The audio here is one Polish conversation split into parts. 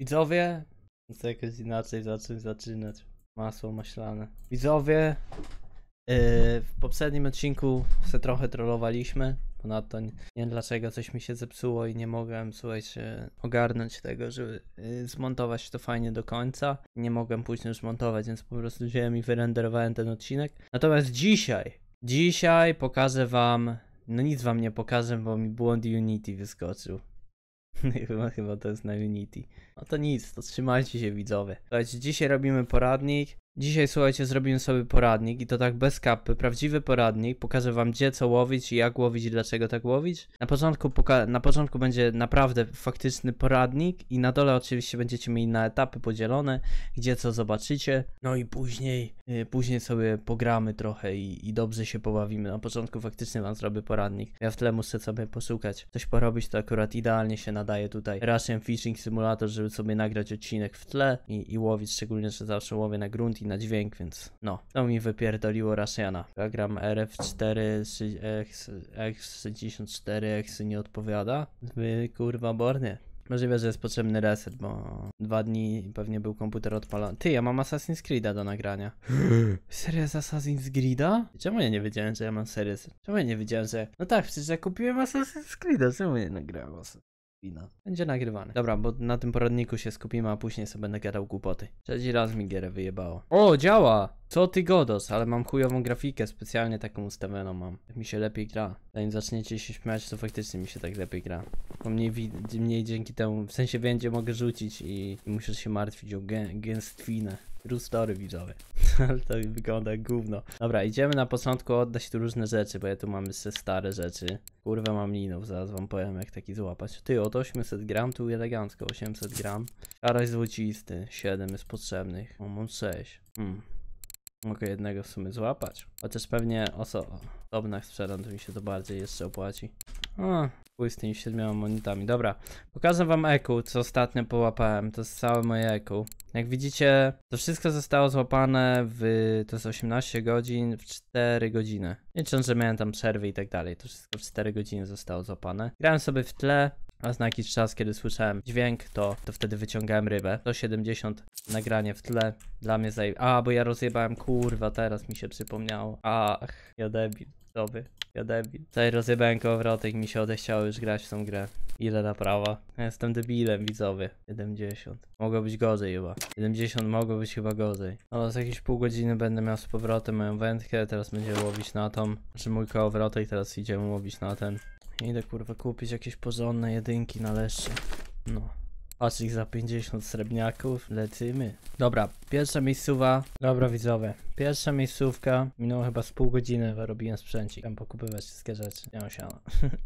Widzowie, chcę jakoś inaczej zacząć zaczynać. Masło maślane. Widzowie, yy, w poprzednim odcinku se trochę trollowaliśmy. Ponadto nie, nie wiem dlaczego coś mi się zepsuło i nie mogłem, słuchajcie, ogarnąć tego, żeby yy, zmontować to fajnie do końca. Nie mogłem później już montować, więc po prostu wziąłem i wyrenderowałem ten odcinek. Natomiast dzisiaj, dzisiaj pokażę wam, no nic wam nie pokażę, bo mi błąd Unity wyskoczył. chyba, chyba to jest na Unity. No to nic, to trzymajcie się widzowie. Słuchajcie, dzisiaj robimy poradnik. Dzisiaj, słuchajcie, zrobimy sobie poradnik i to tak bez kapy, prawdziwy poradnik. Pokażę wam gdzie co łowić i jak łowić i dlaczego tak łowić. Na początku, na początku będzie naprawdę faktyczny poradnik i na dole oczywiście będziecie mieli na etapy podzielone, gdzie co zobaczycie. No i później, yy, później sobie pogramy trochę i, i dobrze się pobawimy. Na początku faktycznie wam zrobię poradnik. Ja w tle muszę sobie poszukać. Coś porobić to akurat idealnie się nadaje tutaj. Russian Fishing Simulator, żeby sobie nagrać odcinek w tle i, i łowić, szczególnie, że zawsze łowię na grunt i na dźwięk, więc no. To mi wypierdoliło Russiana. Program RF4 X, X64 X nie odpowiada. Wy kurwa bornie. Możliwe, że jest potrzebny reset, bo dwa dni pewnie był komputer odpalony. Ty, ja mam Assassin's Creed'a do nagrania. Seria z Assassin's Creed'a? Czemu ja nie wiedziałem, że ja mam serię? Czemu ja nie wiedziałem, że... No tak, przecież ja kupiłem Assassin's Creed'a, czemu nie nagrałem Assassin's Creed'a? Będzie nagrywany. Dobra, bo na tym poradniku się skupimy, a później sobie będę gadał głupoty. Trzeci raz mi gierę wyjebało. O, działa! Co ty godos, ale mam chujową grafikę, specjalnie taką ustawioną mam. Tak mi się lepiej gra. Zanim zaczniecie się śmiać, to faktycznie mi się tak lepiej gra. Bo mniej, mniej dzięki temu, w sensie będzie mogę rzucić i, i muszę się martwić o gę- gęstwinę. True story widzowie. Ale to wygląda jak gówno. Dobra, idziemy na początku oddać tu różne rzeczy, bo ja tu mam jeszcze stare rzeczy. Kurwa mam linów, zaraz wam powiem jak taki złapać. Ty, od 800 gram tu elegancko, 800 gram. Karaś złocisty, 7 jest potrzebnych. O, mam 6. Hmm. Mogę jednego w sumie złapać. Chociaż pewnie oso osobnych sprzedam, to mi się to bardziej jeszcze opłaci. O, z tymi siedmioma monetami. Dobra, pokażę wam eku, co ostatnio połapałem. To jest całe moje eku. Jak widzicie, to wszystko zostało złapane w, to jest 18 godzin, w 4 godziny. Licząc, że miałem tam przerwy i tak dalej, to wszystko w 4 godziny zostało złapane. Grałem sobie w tle, raz na jakiś czas, kiedy słyszałem dźwięk, to, to wtedy wyciągałem rybę. 170 nagranie w tle, dla mnie zaj... A, bo ja rozjebałem, kurwa, teraz mi się przypomniało. Ach, ja debil, dobry, ja debil. Tutaj rozjebałem kołowrotek i mi się odechciało już grać w tą grę. Ile naprawa? Ja jestem debilem, widzowie. 70. Mogło być gorzej chyba. 70 mogło być chyba gorzej. No, za jakieś pół godziny będę miał z powrotem moją wędkę, teraz będziemy łowić na tą. Znaczy mój kołowrotek, teraz idziemy łowić na ten. Idę kurwa kupić jakieś porządne jedynki na leszcze. No. Patrz ich za 50 srebrniaków, lecimy. Dobra, pierwsza miejscowa. Dobra widzowie, pierwsza miejscówka. Minęło chyba z pół godziny, bo robiłem sprzęcik. Tam pokupywać wszystkie rzeczy. Nie siana.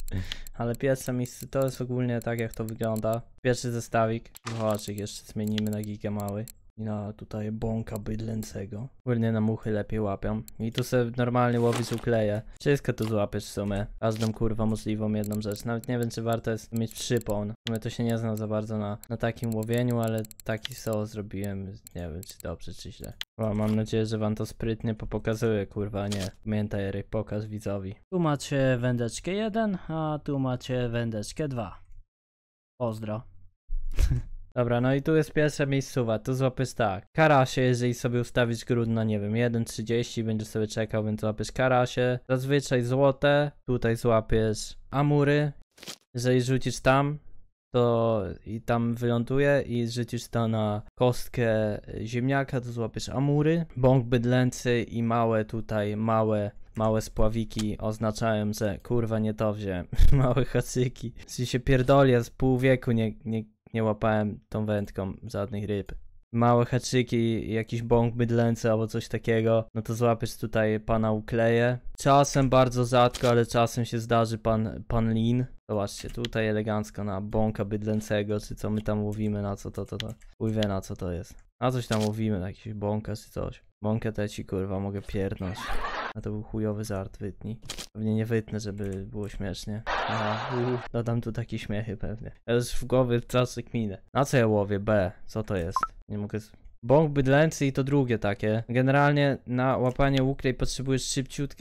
Ale pierwsze miejsce to jest ogólnie tak jak to wygląda. Pierwszy zestawik. Zobaczyk jeszcze zmienimy na giga mały. Na tutaj bąka bydlęcego. Ogólnie na muchy lepiej łapią. I tu sobie normalnie łowić ukleję. Wszystko tu złapiesz w sumie. Każdą kurwa możliwą jedną rzecz. Nawet nie wiem czy warto jest mieć przypon. W sumie to się nie znam za bardzo na, na takim łowieniu, ale taki so zrobiłem. Nie wiem czy dobrze czy źle. O, mam nadzieję, że wam to sprytnie popokazuje, kurwa, nie. Pamiętaj, Eryk, pokaz widzowi. Tu macie wędeczkę 1, a tu macie wędeczkę 2. Pozdro. Dobra, no i tu jest pierwsza miejscowa, tu złapiesz tak. Karasie, jeżeli sobie ustawisz grud na nie wiem, 1.30, będziesz sobie czekał, więc złapiesz karasie. Zazwyczaj złote, tutaj złapiesz amury. Jeżeli rzucisz tam, to i tam wyląduje i rzucisz to na kostkę ziemniaka, to złapiesz amury. Bąk bydlęcy i małe tutaj, małe Małe spławiki oznaczają, że kurwa nie to wziąłem. Małe hacyki. Jeśli się pierdolę, z pół wieku nie, nie, nie łapałem tą wędką żadnych ryb. Małe haczyki, jakiś bąk bydlęcy albo coś takiego, no to złapiesz tutaj pana ukleje. Czasem bardzo rzadko, ale czasem się zdarzy pan, pan lin. Zobaczcie, tutaj elegancko na bąka bydlęcego, czy co my tam mówimy, na co to, to, to. Chuj wie na co to jest. Na coś tam mówimy, na jakiś bąka czy coś. Bąkę te ci kurwa mogę pierdnąć. A to był chujowy żart, wytnij. Pewnie nie wytnę, żeby było śmiesznie. Aha, dodam tu takie śmiechy pewnie. Ja już w głowie tracę kminę. Na co ja łowię? B. Co to jest? Nie mogę... Bąk bydlęcy i to drugie takie. Generalnie na łapanie uklej potrzebujesz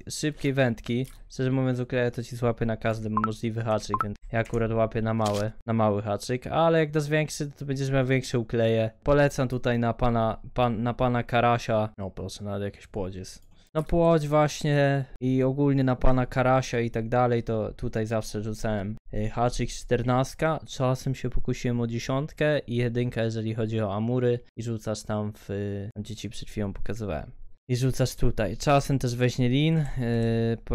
szybkiej wędki. Szczerze mówiąc ukleję to ci złapię na każdy możliwy haczyk, więc ja akurat łapię na mały, na mały haczyk, ale jak dasz większy, to będziesz miał większe ukleje. Polecam tutaj na pana, pan, na pana Karasia. No proszę, nawet jakieś płodziec. No płodź właśnie i ogólnie na pana Karasia i tak dalej, to tutaj zawsze rzucałem y, haczyk 14, czasem się pokusiłem o dziesiątkę i jedynkę jeżeli chodzi o amury i rzucasz tam w, y, gdzie ci przed chwilą pokazywałem. I rzucasz tutaj. Czasem też weźmie lin,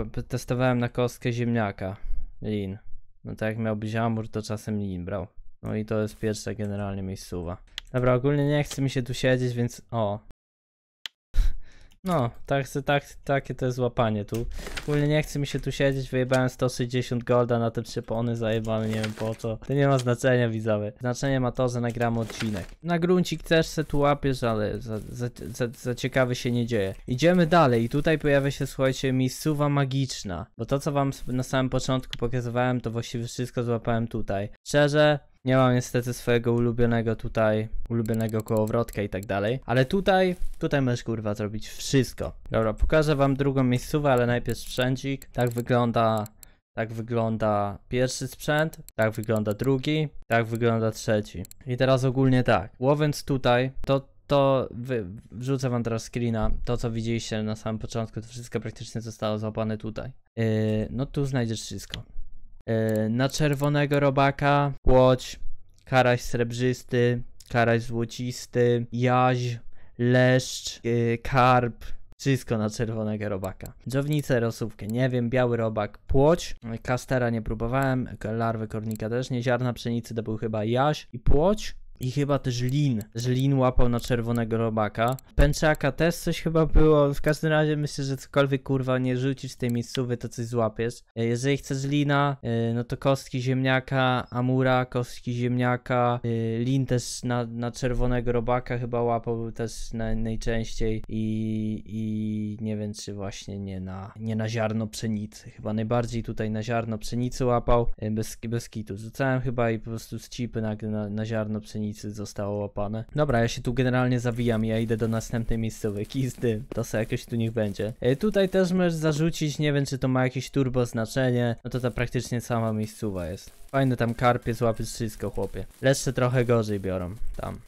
yy, testowałem na kostkę ziemniaka, lin. No tak jak miał być amur, to czasem lin brał. No i to jest pierwsza generalnie miejscowa. Dobra, ogólnie nie chce mi się tu siedzieć, więc o. No, tak, tak, takie to jest łapanie tu. Ogólnie nie chce mi się tu siedzieć, wyjebałem 160 golda na te przypony zajebane, nie wiem po co. To nie ma znaczenia widzowie. Znaczenie ma to, że nagramy odcinek. Na gruncik też se tu łapiesz, ale za, za, za, za ciekawy się nie dzieje. Idziemy dalej i tutaj pojawia się, słuchajcie, miejscowa magiczna. Bo to, co wam na samym początku pokazywałem, to właściwie wszystko złapałem tutaj. Szczerze, nie mam niestety swojego ulubionego tutaj, ulubionego kołowrotka i tak dalej. Ale tutaj, tutaj możesz kurwa zrobić wszystko. Dobra, pokażę wam drugą miejscówę, ale najpierw sprzęcik. Tak wygląda, tak wygląda pierwszy sprzęt, tak wygląda drugi, tak wygląda trzeci. I teraz ogólnie tak, łowiąc tutaj, to to wy, wrzucę wam teraz screena. To co widzieliście na samym początku, to wszystko praktycznie zostało złapane tutaj. Yy, no tu znajdziesz wszystko. Yy, na czerwonego robaka, płoć, karaś srebrzysty, karaś złocisty, jaź, leszcz, yy, karp, wszystko na czerwonego robaka. Dżownicę, rosówkę, nie wiem, biały robak, płoć, kastera nie próbowałem, larwy kornika też nie, ziarna pszenicy to był chyba jaź i płoć. I chyba też lin, że lin łapał na czerwonego robaka. Pęczaka też coś chyba było. W każdym razie myślę, że cokolwiek kurwa nie rzucisz z tej miejscowy, to coś złapiesz. E, Jeżeli chcesz lina, e, no to kostki ziemniaka, amura, kostki ziemniaka, e, lin też na, na czerwonego robaka chyba łapał też na, najczęściej i, i nie wiem czy właśnie nie na, nie na ziarno pszenicy. Chyba najbardziej tutaj na ziarno pszenicy łapał, bez, bez kitu. Rzucałem chyba i po prostu z cipy na, na, na ziarno pszenicy zostało łapane. Dobra, ja się tu generalnie zawijam ja idę do następnej miejscowej. Kij z. To sobie jakoś tu niech będzie. E, tutaj też możesz zarzucić, nie wiem czy to ma jakieś turbo znaczenie. No to ta praktycznie sama miejscowa jest. Fajne tam karpie, złapiesz wszystko chłopie. Leszcze trochę gorzej biorą tam.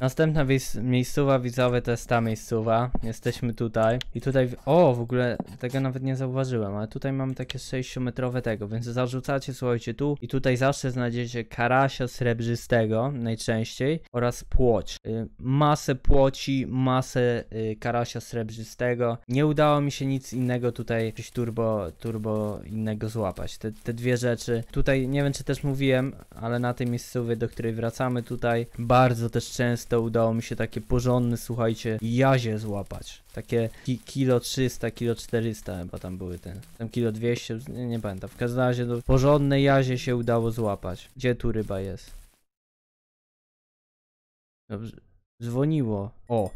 Następna miejscowa widzowie to jest ta miejscowa. Jesteśmy tutaj. I tutaj. O, w ogóle tego nawet nie zauważyłem, ale tutaj mamy takie 6-metrowe tego, więc zarzucacie, słuchajcie, tu i tutaj zawsze znajdziecie karasia srebrzystego najczęściej oraz płoć. Y, masę płoci, masę y, karasia srebrzystego. Nie udało mi się nic innego tutaj, jakieś turbo, turbo innego złapać. Te, te dwie rzeczy. Tutaj nie wiem, czy też mówiłem, ale na tej miejscowej, do której wracamy tutaj, bardzo też często udało mi się takie porządne, słuchajcie, jazie złapać. Takie ki kilo 300, kilo 400 chyba tam były te. Tam kilo 200, nie, nie pamiętam. W każdym razie no, porządne jazie się udało złapać. Gdzie tu ryba jest? Dobrze. Dzwoniło. O!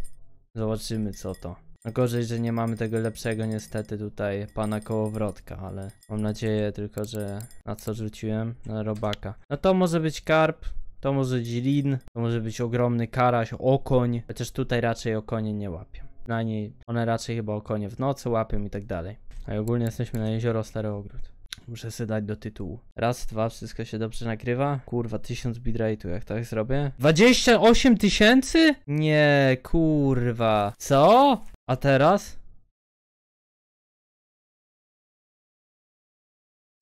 Zobaczymy co to. Gorzej, że nie mamy tego lepszego niestety tutaj pana kołowrotka, ale mam nadzieję tylko, że na co rzuciłem? Na robaka. No to może być karp, to może być lin, to może być ogromny karaś, okoń, chociaż tutaj raczej okonie nie łapią. Na niej one raczej chyba okonie w nocy łapią i tak dalej. A ogólnie jesteśmy na jezioro Stary Ogród. Muszę sobie dać do tytułu. Raz, dwa, wszystko się dobrze nagrywa. Kurwa, 1000 bitrate'u, jak tak zrobię? 28 tysięcy? Nie, kurwa. Co? A teraz?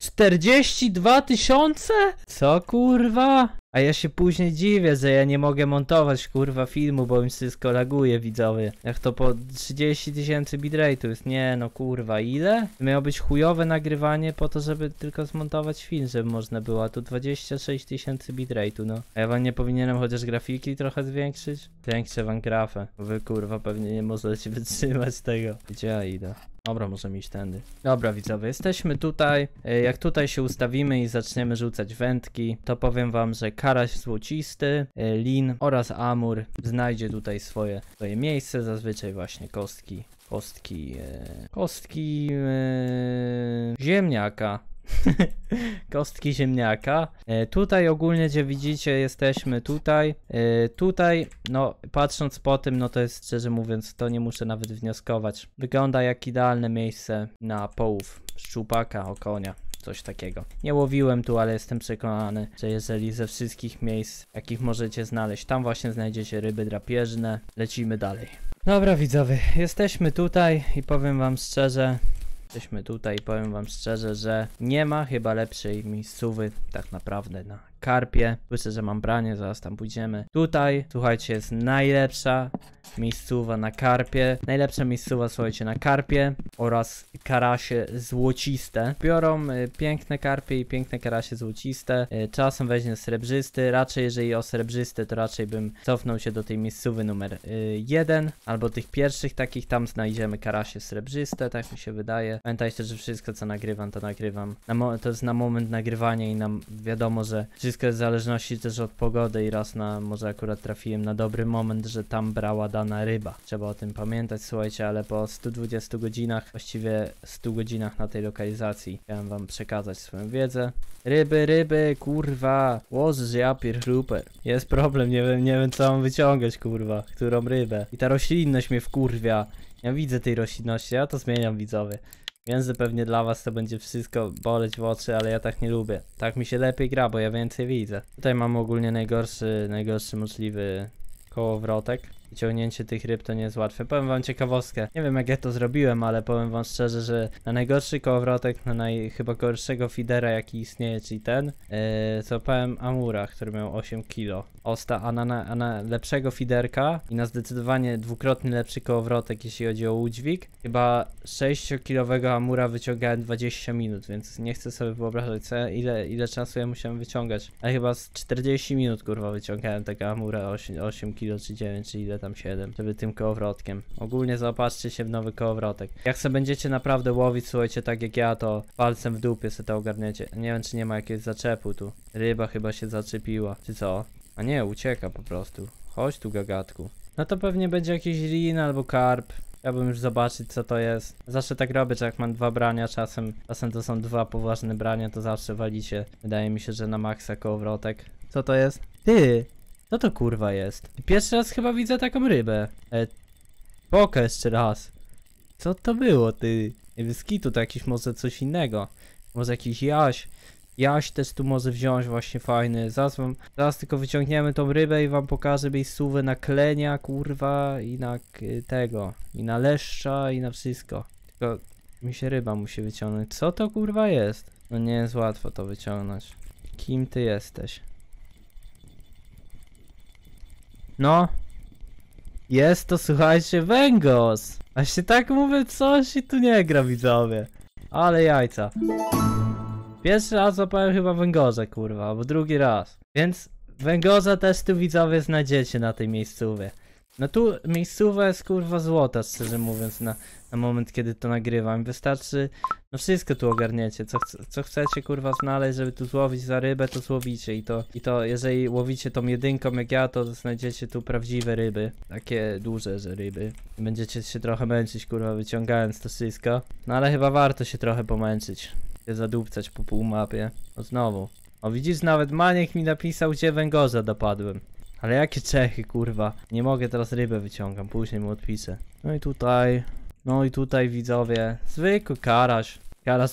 42 tysiące? Co kurwa? A ja się później dziwię, że ja nie mogę montować kurwa filmu, bo mi wszystko laguje widzowie. Jak to po 30 tysięcy bitrate'u jest. Nie no kurwa, ile? Miało być chujowe nagrywanie po to, żeby tylko zmontować film, żeby można było. A tu 26 tysięcy bitrate'u, no. A ja wam nie powinienem chociaż grafiki trochę zwiększyć? Zwiększę wam grafę. Wy kurwa pewnie nie możecie wytrzymać tego. Gdzie ja idę? Dobra, możemy iść tędy. Dobra, widzowie, jesteśmy tutaj. E, Jak tutaj się ustawimy i zaczniemy rzucać wędki, to powiem wam, że karaś złocisty, e, lin oraz amur znajdzie tutaj swoje, swoje miejsce. Zazwyczaj właśnie kostki, kostki, e, kostki ziemniaka. Kostki ziemniaka. E, tutaj ogólnie, gdzie widzicie, jesteśmy tutaj. E, tutaj, no patrząc po tym, no to jest szczerze mówiąc, to nie muszę nawet wnioskować. Wygląda jak idealne miejsce na połów szczupaka, okonia. Coś takiego. Nie łowiłem tu, ale jestem przekonany, że jeżeli ze wszystkich miejsc, jakich możecie znaleźć, tam właśnie znajdziecie ryby drapieżne, lecimy dalej. Dobra widzowie, jesteśmy tutaj i powiem wam szczerze, Jesteśmy tutaj powiem wam szczerze, że nie ma chyba lepszej miejscówy tak naprawdę na karpie. Słyszę, że mam branie, zaraz tam pójdziemy. Tutaj, słuchajcie, jest najlepsza miejscowa na karpie. Najlepsza miejscowa, słuchajcie, na karpie oraz karasie złociste. Biorą y, piękne karpie i piękne karasie złociste. Y, czasem weźmie srebrzysty. Raczej, jeżeli o srebrzysty, to raczej bym cofnął się do tej miejscowy numer 1 albo tych pierwszych takich. Tam znajdziemy karasie srebrzyste, tak mi się wydaje. Pamiętajcie, że wszystko co nagrywam, to nagrywam. Na to jest na moment nagrywania i nam wiadomo, że wszystko w zależności też od pogody i raz na, może akurat trafiłem na dobry moment, że tam brała dana ryba. Trzeba o tym pamiętać, słuchajcie, ale po 120 godzinach, właściwie 100 godzinach na tej lokalizacji, chciałem wam przekazać swoją wiedzę. Ryby, ryby, kurwa, łożysz ja pierchluper. Jest problem, nie wiem, nie wiem co mam wyciągać, kurwa, którą rybę. I ta roślinność mnie wkurwia. Ja widzę tej roślinności, ja to zmieniam widzowie. Wiem, że pewnie dla was to będzie wszystko boleć w oczy, ale ja tak nie lubię. Tak mi się lepiej gra, bo ja więcej widzę. Tutaj mam ogólnie najgorszy, najgorszy możliwy kołowrotek. Wyciągnięcie tych ryb to nie jest łatwe. Powiem wam ciekawostkę. Nie wiem jak ja to zrobiłem, ale powiem wam szczerze, że na najgorszy kołowrotek, na naj, chyba gorszego fidera jaki istnieje, czyli ten, yy, złapałem Amura, który miał 8 kg. Osta, a na, na, a na lepszego fiderka i na zdecydowanie dwukrotnie lepszy kołowrotek, jeśli chodzi o udźwig, chyba 6-kilowego Amura wyciągałem 20 minut, więc nie chcę sobie wyobrażać ile, ile czasu ja musiałem wyciągać. Ale chyba z 40 minut kurwa wyciągałem tego Amura 8, 8 kg czy 9 czy ile tam 7, żeby tym kołowrotkiem. Ogólnie zaopatrzcie się w nowy kołowrotek. Jak se będziecie naprawdę łowić, słuchajcie, tak jak ja, to palcem w dupie se to ogarniecie. Nie wiem, czy nie ma jakiegoś zaczepu tu. Ryba chyba się zaczepiła, czy co? A nie, ucieka po prostu. Chodź tu, gagatku. No to pewnie będzie jakiś lin albo karp. Chciałbym już zobaczyć co to jest. Zawsze tak robię, że jak mam dwa brania, czasem, czasem to są dwa poważne brania, to zawsze walicie. Wydaje mi się, że na maksa kołowrotek. Co to jest? Ty! Co to kurwa jest? Pierwszy raz chyba widzę taką rybę. E, Poka jeszcze raz. Co to było, ty? Nie wiem, z kitu to jakiś może coś innego. Może jakiś jaś. Jaś też tu może wziąć właśnie fajny. Zaraz, wam, zaraz tylko wyciągniemy tą rybę i wam pokażę miejscówę na klenia, kurwa, i na k- tego. I na leszcza, i na wszystko. Tylko mi się ryba musi wyciągnąć. Co to kurwa jest? No nie jest łatwo to wyciągnąć. Kim ty jesteś? No. Jest to, słuchajcie, węgos. A się tak mówię, coś i tu nie gra, widzowie. Ale jajca. Pierwszy raz złapałem chyba węgorza, kurwa, albo drugi raz. Więc węgorza też tu widzowie znajdziecie na tej miejscówie. No tu miejscowa jest kurwa złota, szczerze mówiąc, na, na moment kiedy to nagrywam. Wystarczy, no wszystko tu ogarniecie, co, co chcecie kurwa znaleźć, żeby tu złowić za rybę, to złowicie i to, i to jeżeli łowicie tą jedynką jak ja, to znajdziecie tu prawdziwe ryby, takie duże, że ryby. Będziecie się trochę męczyć kurwa wyciągając to wszystko, no ale chyba warto się trochę pomęczyć się zadupcać po pół mapie. No znowu. O widzisz, nawet Maniek mi napisał, gdzie węgorza dopadłem. Ale jakie Czechy, kurwa. Nie mogę teraz rybę wyciągam, później mu odpiszę. No i tutaj, no i tutaj widzowie, zwykły. Karaś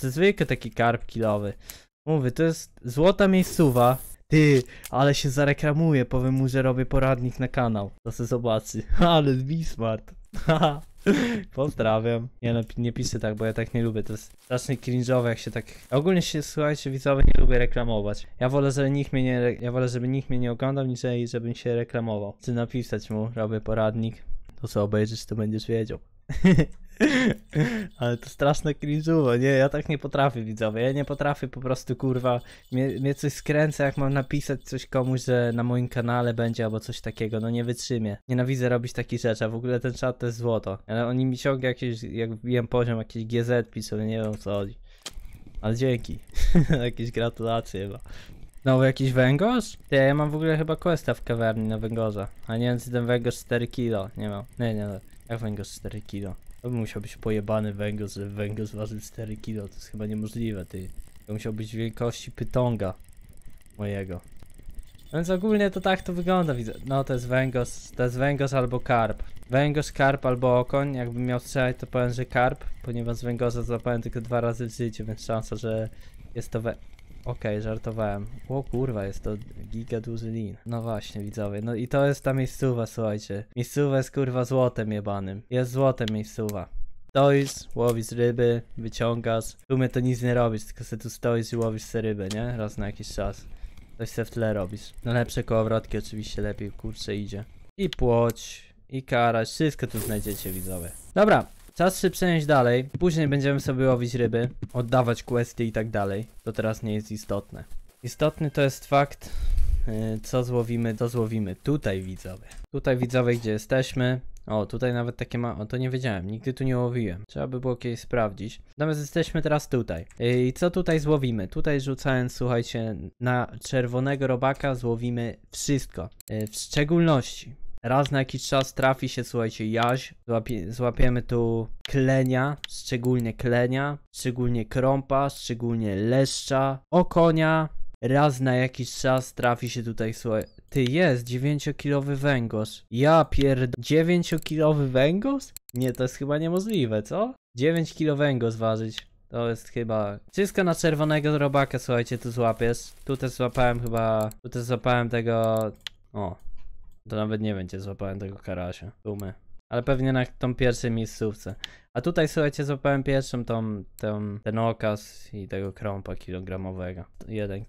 to zwykły taki karp kilowy. Mówię, to jest złota miejscowa. Ty, ale się zareklamuje, powiem mu, że robię poradnik na kanał. To se zobaczy. Ale Bismart. Pozdrawiam. Nie no, nie piszę tak, bo ja tak nie lubię. To jest strasznie cringe'owe, jak się tak... Ogólnie się, słuchajcie, widzowie, nie lubię reklamować. Ja wolę, żeby nikt mnie nie... Ja wolę, żeby nikt mnie nie oglądał, niż żebym się reklamował. Czy napisać mu, robię poradnik. To co obejrzysz, to będziesz wiedział. Ale to straszne cringe'owo, nie, ja tak nie potrafię widzowie, ja nie potrafię po prostu kurwa, mnie, mnie coś skręca jak mam napisać coś komuś, że na moim kanale będzie albo coś takiego, no nie wytrzymię. Nienawidzę robić takich rzeczy, a w ogóle ten czat to jest złoto. Ale oni mi ciągle jakieś, jak wbiłem poziom, jakieś GZ piszą, nie wiem o co chodzi. Ale dzięki, jakieś gratulacje chyba. Znowu jakiś węgorz? Ty, ja mam w ogóle chyba questa w kawiarni na węgorza. A nie wiem, czy ten węgorz 4 kilo. Nie mam. Nie, nie, jak węgorz 4 kilo? To by musiał być pojebany węgorz, że węgorz ważył 4 kilo. To jest chyba niemożliwe, ty. To musiał być wielkości pytonga mojego. Więc ogólnie to tak to wygląda, widzę. No to jest węgos, to jest węgos albo karp. Węgos, karp albo okoń. Jakbym miał strzelać to powiem, że karp, ponieważ węgorza złapałem tylko dwa razy w życiu, więc szansa, że jest to we... Okej, żartowałem. O kurwa, jest to giga duży lin. No właśnie, widzowie. No i to jest ta miejscowa, słuchajcie. Miejscowa jest kurwa złotem jebanym. Jest złotem miejscowa. Stoisz, łowisz ryby, wyciągasz. W sumie to nic nie robisz, tylko se tu stoisz i łowisz se ryby, nie? Raz na jakiś czas. Coś se w tle robisz. Najlepsze kołowrotki oczywiście lepiej, kurczę idzie. I płoć, i karaś, wszystko tu znajdziecie widzowie. Dobra, czas się przenieść dalej. Później będziemy sobie łowić ryby, oddawać questy i tak dalej. To teraz nie jest istotne. Istotny to jest fakt, yy, co złowimy, to złowimy. Tutaj widzowie. Tutaj widzowie, gdzie jesteśmy. O, tutaj nawet takie ma... O, to nie wiedziałem, nigdy tu nie łowiłem. Trzeba by było kiedyś sprawdzić. Natomiast jesteśmy teraz tutaj. Yy, I co tutaj złowimy? Tutaj rzucając, słuchajcie, na czerwonego robaka złowimy wszystko. Yy, w szczególności raz na jakiś czas trafi się, słuchajcie, jaź. Złapie, złapiemy tu klenia, szczególnie klenia, szczególnie krąpa, szczególnie leszcza, okonia. Raz na jakiś czas trafi się tutaj, słuchaj, ty jest 9-kilowy węgorz. Ja pierd... 9-kilowy węgorz? Nie, to jest chyba niemożliwe, co? 9 kilo węgorz ważyć. To jest chyba... Wszystko na czerwonego robaka, słuchajcie, tu złapiesz. Tu też złapałem chyba... Tu też złapałem tego... O. To nawet nie gdzie złapałem tego karasia. Tłumy. Ale pewnie na tą pierwszej miejscówce. A tutaj, słuchajcie, złapałem pierwszą tą, tą, ten okaz i tego krąpa kilogramowego. 1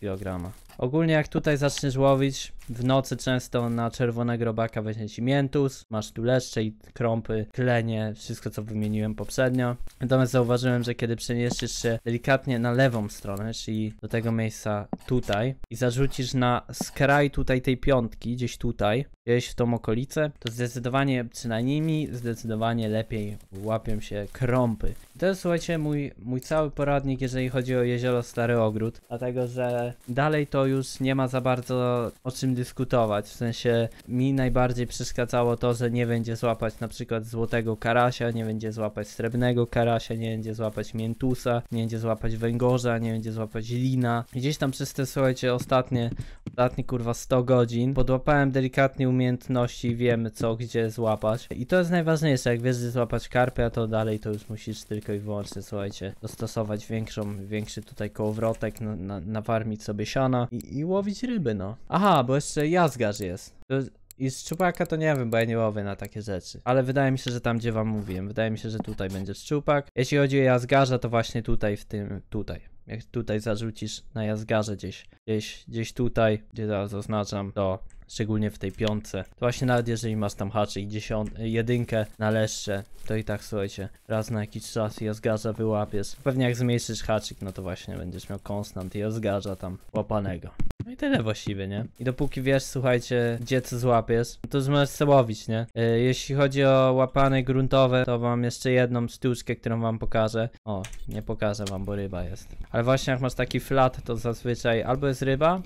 kilograma. Ogólnie jak tutaj zaczniesz łowić, w nocy często na czerwonego robaka weźmie ci miętus, masz tu leszcze i krąpy, klenie, wszystko co wymieniłem poprzednio. Natomiast zauważyłem, że kiedy przeniesiesz się delikatnie na lewą stronę, czyli do tego miejsca tutaj i zarzucisz na skraj tutaj tej piątki, gdzieś tutaj, gdzieś w tą okolicę, to zdecydowanie, przynajmniej mi, zdecydowanie lepiej łapią się krąpy. I to jest, słuchajcie, mój, mój cały poradnik, jeżeli chodzi o jezioro Stary Ogród, dlatego, że dalej to już nie ma za bardzo o czym dyskutować. W sensie mi najbardziej przeszkadzało to, że nie będzie złapać na przykład złotego karasia, nie będzie złapać srebrnego karasia, nie będzie złapać miętusa, nie będzie złapać węgorza, nie będzie złapać lina. Gdzieś tam przez te, słuchajcie, ostatnie, ostatnie kurwa 100 godzin podłapałem delikatnie umiejętności wiem co gdzie złapać. I to jest najważniejsze, jak wiesz, że złapać karpia, to dalej to już musisz tylko i wyłącznie, słuchajcie, dostosować większą, większy tutaj kołowrotek, na, na, nawarmić sobie siana i, i łowić ryby, no. Aha, bo jeszcze jazgarz jest. To, I szczupaka to nie wiem, bo ja nie łowię na takie rzeczy. Ale wydaje mi się, że tam gdzie wam mówiłem, wydaje mi się, że tutaj będzie szczupak. Jeśli chodzi o jazgarza, to właśnie tutaj w tym, tutaj. Jak tutaj zarzucisz na jazgarze gdzieś, gdzieś, gdzieś tutaj, gdzie teraz zaznaczam, to szczególnie w tej piątce. To właśnie nawet jeżeli masz tam haczyk dziesiąt, jedynkę na leszcze, to i tak słuchajcie, raz na jakiś czas jazgarza wyłapiesz. Pewnie jak zmniejszysz haczyk, no to właśnie będziesz miał konstant jazgarza tam łapanego. No i tyle właściwie, nie? I dopóki wiesz, słuchajcie, gdzie co złapiesz, to już możesz sobie łowić, nie? Yy, jeśli chodzi o łapane gruntowe, to mam jeszcze jedną sztuczkę, którą wam pokażę. O, nie pokażę wam, bo ryba jest. Ale właśnie jak masz taki flat, to zazwyczaj albo jest ryba,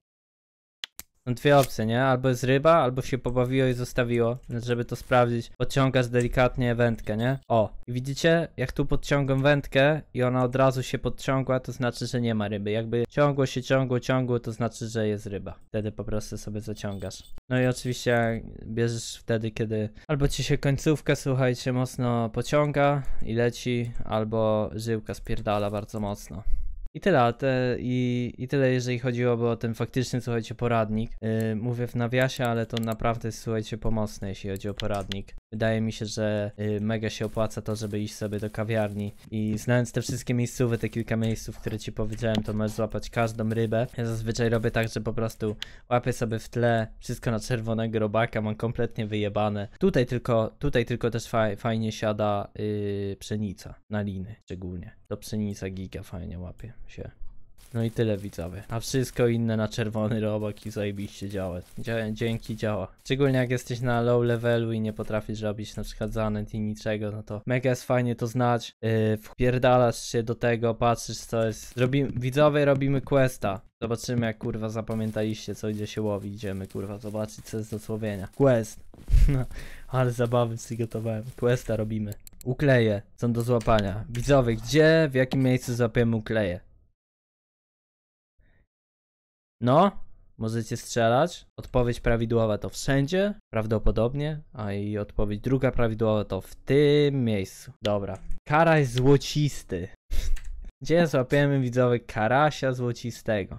dwie opcje, nie? Albo jest ryba, albo się pobawiło i zostawiło. Więc żeby to sprawdzić, podciągasz delikatnie wędkę, nie? O, i widzicie, jak tu podciągam wędkę i ona od razu się podciągła, to znaczy, że nie ma ryby. Jakby ciągło się, ciągło, ciągło, to znaczy, że jest ryba. Wtedy po prostu sobie zaciągasz. No i oczywiście bierzesz wtedy, kiedy albo ci się końcówka, słuchajcie, mocno pociąga i leci, albo żyłka spierdala bardzo mocno. I tyle, te, i, i tyle jeżeli chodziłoby o ten faktyczny, słuchajcie, poradnik. Yy, mówię w nawiasie, ale to naprawdę jest, słuchajcie, pomocne, jeśli chodzi o poradnik. Wydaje mi się, że yy, mega się opłaca to, żeby iść sobie do kawiarni i znając te wszystkie miejscówy, te kilka miejsców, które ci powiedziałem, to możesz złapać każdą rybę. Ja zazwyczaj robię tak, że po prostu łapię sobie w tle wszystko na czerwonego robaka, mam kompletnie wyjebane. Tutaj tylko, tutaj tylko też fa fajnie siada yy, pszenica na liny szczególnie. To pszenica giga fajnie łapie się. No i tyle widzowie. A wszystko inne na czerwony robak i zajebiście działa. Dzia dzięki działa. Szczególnie jak jesteś na low levelu i nie potrafisz robić na przykład zanet i niczego, no to mega jest fajnie to znać. Yy, wpierdalasz się do tego, patrzysz co jest. Robimy, widzowie robimy questa. Zobaczymy jak kurwa zapamiętaliście co gdzie się łowi. Idziemy kurwa zobaczyć co jest do słowienia. Quest. No, ale zabawy przygotowałem. Questa robimy. Ukleje są do złapania. Widzowie, gdzie, w jakim miejscu złapiemy ukleje? No, możecie strzelać. Odpowiedź prawidłowa to wszędzie, prawdopodobnie, a i odpowiedź druga prawidłowa to w tym miejscu. Dobra. Karaś złocisty. Gdzie złapiemy widzowie karasia złocistego?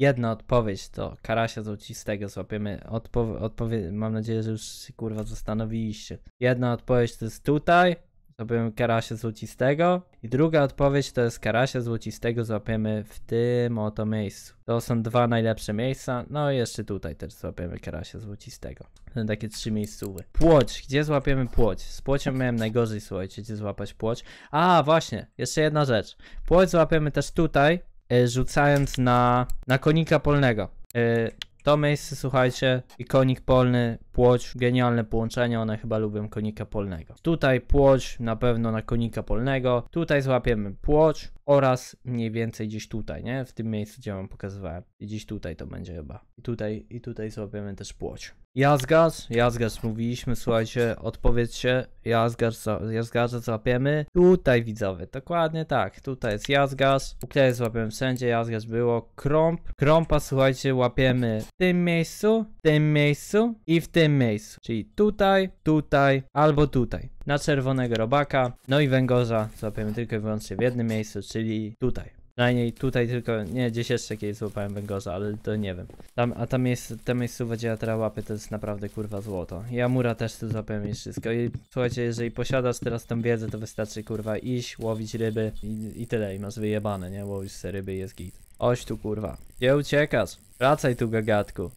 Jedna odpowiedź to karasia złocistego złapiemy. Odpo- odpowie- mam nadzieję, że już się kurwa zastanowiliście. Jedna odpowiedź to jest tutaj. Złapiemy karasia złocistego. I druga odpowiedź to jest karasia złocistego złapiemy w tym oto miejscu. To są dwa najlepsze miejsca. No i jeszcze tutaj też złapiemy karasia złocistego. To takie trzy miejscówy. Płoć. Gdzie złapiemy płoć? Z płocią miałem najgorzej, słuchajcie, gdzie złapać płoć. A, właśnie. Jeszcze jedna rzecz. Płoć złapiemy też tutaj, y, rzucając na, na konika polnego. Y, to miejsce, słuchajcie, i konik polny, płoć, genialne połączenie, one chyba lubią konika polnego. Tutaj płoć, na pewno na konika polnego, tutaj złapiemy płoć oraz mniej więcej gdzieś tutaj, nie? W tym miejscu, gdzie wam pokazywałem. I gdzieś tutaj to będzie chyba. I tutaj, i tutaj złapiemy też płoć. Jazgaz, Jazgaz mówiliśmy, słuchajcie, odpowiedzcie, Jazgaz, Jazgaza złapiemy tutaj widzowie, dokładnie tak, tutaj jest Jazgaz, ukleję złapiemy wszędzie, Jazgaz było, krąb, krąpa słuchajcie, łapiemy w tym miejscu, w tym miejscu i w tym miejscu, czyli tutaj, tutaj albo tutaj, na czerwonego robaka, no i węgorza złapiemy tylko i wyłącznie w jednym miejscu, czyli tutaj. Przynajmniej tutaj tylko, nie, gdzieś jeszcze kiedyś złapałem węgorza, ale to nie wiem. Tam, a tam jest, ta miejscowa, gdzie ja teraz to jest naprawdę kurwa złoto. I Amura też tu złapiłem i wszystko. I słuchajcie, jeżeli posiadasz teraz tą wiedzę, to wystarczy kurwa iść, łowić ryby i, i tyle. I masz wyjebane, nie? Łowisz se ryby i jest git. Oś tu kurwa. Gdzie uciekasz? Wracaj tu gagatku.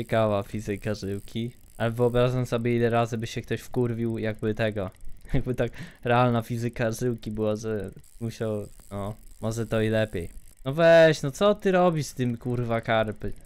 Ciekawa fizyka żyłki. Ale wyobrażam sobie ile razy by się ktoś wkurwił jakby tego. Jakby tak realna fizyka żyłki była, że musiał, no, może to i lepiej. No weź, no co ty robisz z tym kurwa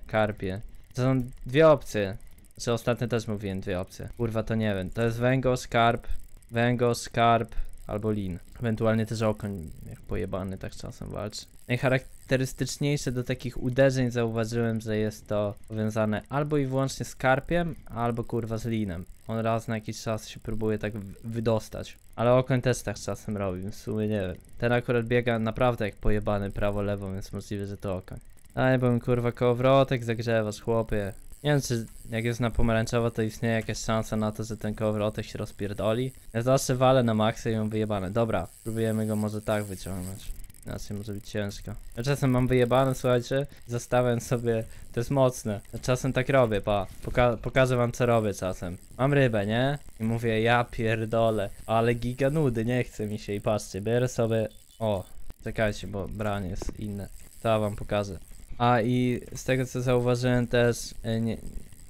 karpie? To są dwie opcje. Czy ostatnio też mówiłem dwie opcje. Kurwa to nie wiem. To jest węgorz, karp, węgorz, karp albo lin. Ewentualnie też okoń, jak pojebany tak czasem walczy. Najcharakterystyczniejsze do takich uderzeń zauważyłem, że jest to powiązane albo i wyłącznie z karpiem, albo kurwa z linem. On raz na jakiś czas się próbuje tak wydostać. Ale okoń też tak czasem robi, w sumie nie wiem. Ten akurat biega naprawdę jak pojebany prawo-lewo, więc możliwe, że to okoń. Ale bo mi kurwa kołowrotek zagrzewasz, chłopie. Nie wiem, czy jak jest na pomarańczowo, to istnieje jakaś szansa na to, że ten kołowrotek się rozpierdoli. Ja zawsze walę na maksa i mam wyjebane. Dobra, próbujemy go może tak wyciągnąć. Inaczej może być ciężko. Ja czasem mam wyjebane, słuchajcie, zostawiam sobie, to jest mocne. Ja czasem tak robię, pa. Poka pokażę wam co robię czasem. Mam rybę, nie? I mówię, ja pierdolę, ale giga nudy, nie chce mi się i patrzcie, bierę sobie, o, czekajcie, bo branie jest inne. To wam pokażę. A i z tego co zauważyłem też, y, nie,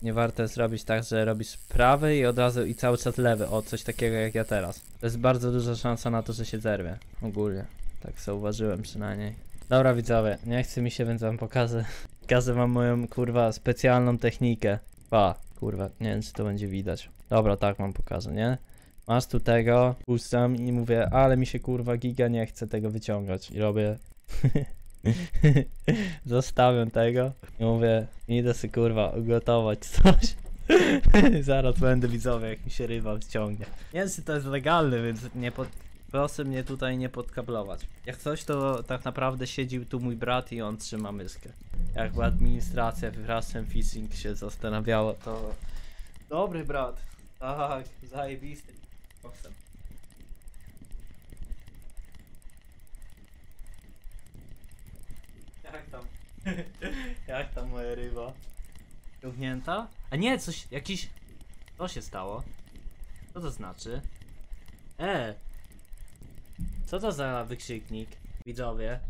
nie warto jest robić tak, że robisz prawy i od razu i cały czas lewy, o coś takiego jak ja teraz. To jest bardzo duża szansa na to, że się zerwie, ogólnie. Tak zauważyłem przynajmniej. Dobra widzowie, nie chce mi się, więc wam pokażę. Pokażę wam moją kurwa specjalną technikę. Pa, kurwa, nie wiem czy to będzie widać. Dobra, tak wam pokażę, nie? Masz tu tego, puszczam i mówię, ale mi się kurwa giga nie chce tego wyciągać. I robię... Zostawiam tego i mówię, idę sobie kurwa ugotować coś. Zaraz będę widzowie, jak mi się ryba wciągnie. Nie wiem, czy to jest legalne, więc nie pod... proszę mnie tutaj nie podkablować. Jak coś, to tak naprawdę siedził tu mój brat i on trzyma myskę. Jakby administracja w Rasem się zastanawiała, to... Dobry brat. Tak, zajebisty. Owszem. Jak tam? Jak tam moja ryba? Ciągnięta? A nie, coś, jakiś... Co się stało? Co to znaczy? E! Co to za wykrzyknik, widzowie?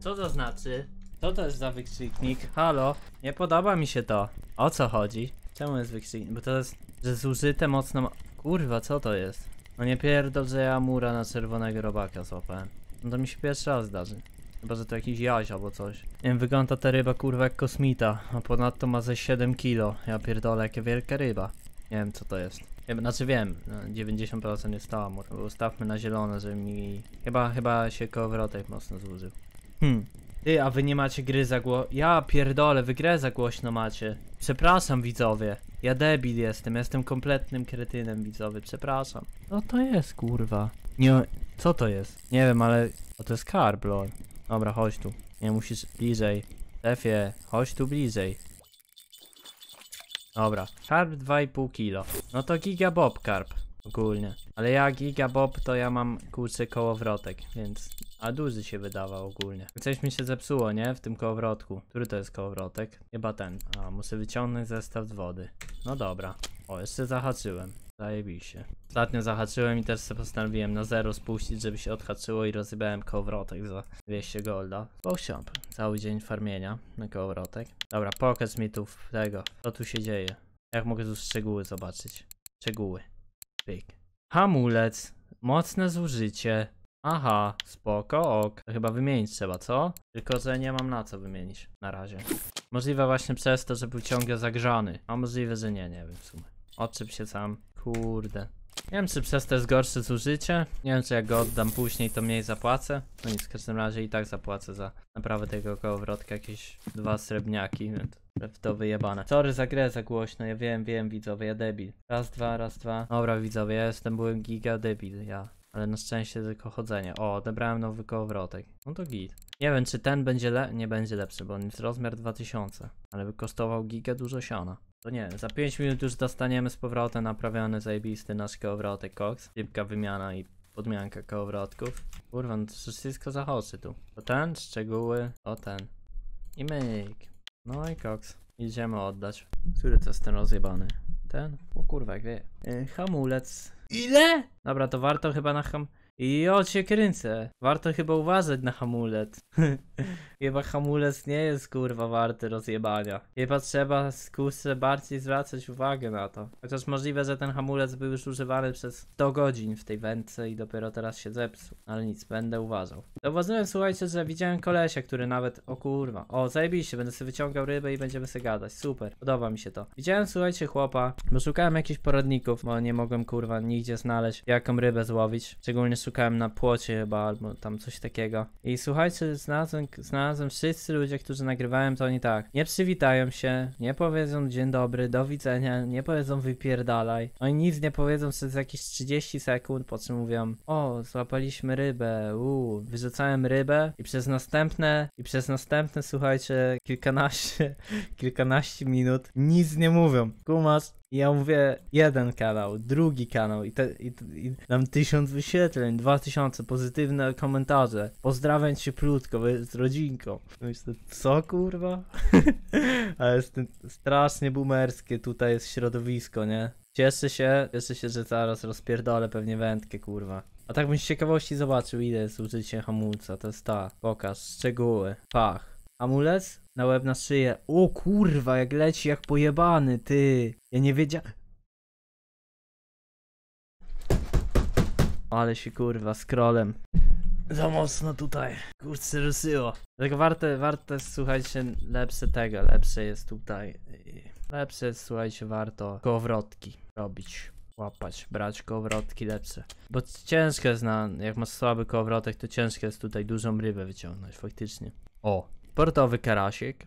Co to znaczy? Co to jest za wykrzyknik? Halo? Nie podoba mi się to. O co chodzi? Czemu jest wykrzyknik? Bo to jest, że zużyte mocno... Kurwa, co to jest? No nie pierdol, że ja mura na czerwonego robaka złapałem. No to mi się pierwszy raz zdarzy. Chyba, że to jakiś jaś albo coś. Nie wiem, wygląda ta ryba kurwa jak kosmita, a ponadto ma ze 7 kilo. Ja pierdolę, jakie wielka ryba. Nie wiem co to jest. Nie, znaczy wiem, no, 90% jest to amur. Ustawmy na zielone, żeby mi... Chyba, chyba się kołowrotek mocno zużył. Hmm. Ty, a wy nie macie gry za gło... Ja pierdolę, wy grę za głośno macie. Przepraszam widzowie. Ja debil jestem, jestem kompletnym kretynem widzowie, przepraszam. Co to jest kurwa? Nie, co to jest? Nie wiem, ale... O, to jest karp, lol. Dobra, chodź tu. Nie musisz bliżej. Szefie, chodź tu bliżej. Dobra, karp 2,5 kilo. No to gigabob karp ogólnie. Ale ja gigabob to ja mam kurczę kołowrotek, więc... A duży się wydawał ogólnie. Coś mi się zepsuło, nie? W tym kołowrotku. Który to jest kołowrotek? Chyba ten. A, muszę wyciągnąć zestaw wody. No dobra. O, jeszcze zahaczyłem. Zajebiście. Ostatnio zahaczyłem i też sobie postanowiłem na zero spuścić, żeby się odhaczyło i rozjebałem kołowrotek za 200 golda. Posiąp. Cały dzień farmienia na kołowrotek. Dobra, pokaż mi tu tego, co tu się dzieje. Jak mogę tu szczegóły zobaczyć? Szczegóły. Pyk. Hamulec. Mocne zużycie. Aha, spoko, ok. To chyba wymienić trzeba, co? Tylko, że nie mam na co wymienić na razie. Możliwe właśnie przez to, że był ciągle zagrzany. A możliwe, że nie, nie wiem w sumie. Odczep się sam. Kurde. Nie wiem, czy przez to jest gorsze zużycie. Nie wiem, czy jak go oddam później, to mniej zapłacę. No nic, w każdym razie i tak zapłacę za naprawę tego kołowrotka jakieś dwa srebrniaki, w to wyjebane. Sorry za grę za głośno, ja wiem, wiem widzowie, ja debil. Raz, dwa, raz, dwa. Dobra widzowie, ja jestem, byłem giga debil, ja. Ale na szczęście tylko chodzenie. O, odebrałem nowy kołowrotek. No to git. Nie wiem, czy ten będzie le... Nie będzie lepszy, bo on jest rozmiar 2000. Ale by kosztował giga dużo siana. To nie, za 5 minut już dostaniemy z powrotem naprawiony zajebisty nasz kołowrotek Cox. Szybka wymiana i podmianka kołowrotków. Kurwa, no to wszystko zachoczy tu. To ten, szczegóły, o ten. I myk. No i Cox. Idziemy oddać. Który to jest ten rozjebany? Ten? O kurwa, jak wie. Yy, hamulec. Ile? Dobra, to warto chyba na ham... I o cię kręcę. Warto chyba uważać na hamulec. chyba hamulec nie jest kurwa warty rozjebania. Chyba trzeba kurczę bardziej zwracać uwagę na to. Chociaż możliwe, że ten hamulec był już używany przez 100 godzin w tej wędce i dopiero teraz się zepsuł. Ale nic, będę uważał. Zauważyłem, słuchajcie, że widziałem kolesia, który nawet... O kurwa. O, zajebiście, będę sobie wyciągał rybę i będziemy sobie gadać. Super, podoba mi się to. Widziałem, słuchajcie, chłopa, bo szukałem jakichś poradników, bo nie mogłem kurwa nigdzie znaleźć, jaką rybę złowić. Szczególnie szukałem na płocie chyba, albo tam coś takiego. I słuchajcie, znalazłem, znalazłem wszyscy ludzie, którzy nagrywają, to oni tak. Nie przywitają się, nie powiedzą dzień dobry, do widzenia, nie powiedzą wypierdalaj. Oni nic nie powiedzą przez jakieś 30 sekund, po czym mówią, o, złapaliśmy rybę, uuu, wyrzucałem rybę i przez następne, i przez następne, słuchajcie, kilkanaście, kilkanaście minut nic nie mówią. Kumasz? I ja mówię jeden kanał, drugi kanał i, te, i, i mam tysiąc wyświetleń, dwa tysiące pozytywne komentarze. Pozdrawiam cię plutko, z rodzinką. Myślę, co kurwa? Ale jest strasznie boomerskie tutaj jest środowisko, nie? Cieszę się, cieszę się, że zaraz rozpierdolę pewnie wędkę, kurwa. A tak bym z ciekawości zobaczył, ile jest użycie hamulca, to jest ta. Pokaż, szczegóły. Pach. Hamulec? Na łeb na szyję. O kurwa, jak leci jak pojebany, ty. Ja nie wiedziałem. Ale się kurwa scrollem. Za mocno tutaj. Kurczę, rysyło. Dlatego warte, warte, słuchajcie, lepsze tego, lepsze jest tutaj. Lepsze jest, słuchajcie, warto kołowrotki robić. Łapać, brać kołowrotki lepsze. Bo ciężko jest na, jak masz słaby kołowrotek, to ciężko jest tutaj dużą rybę wyciągnąć, faktycznie. O, portowy karasiek.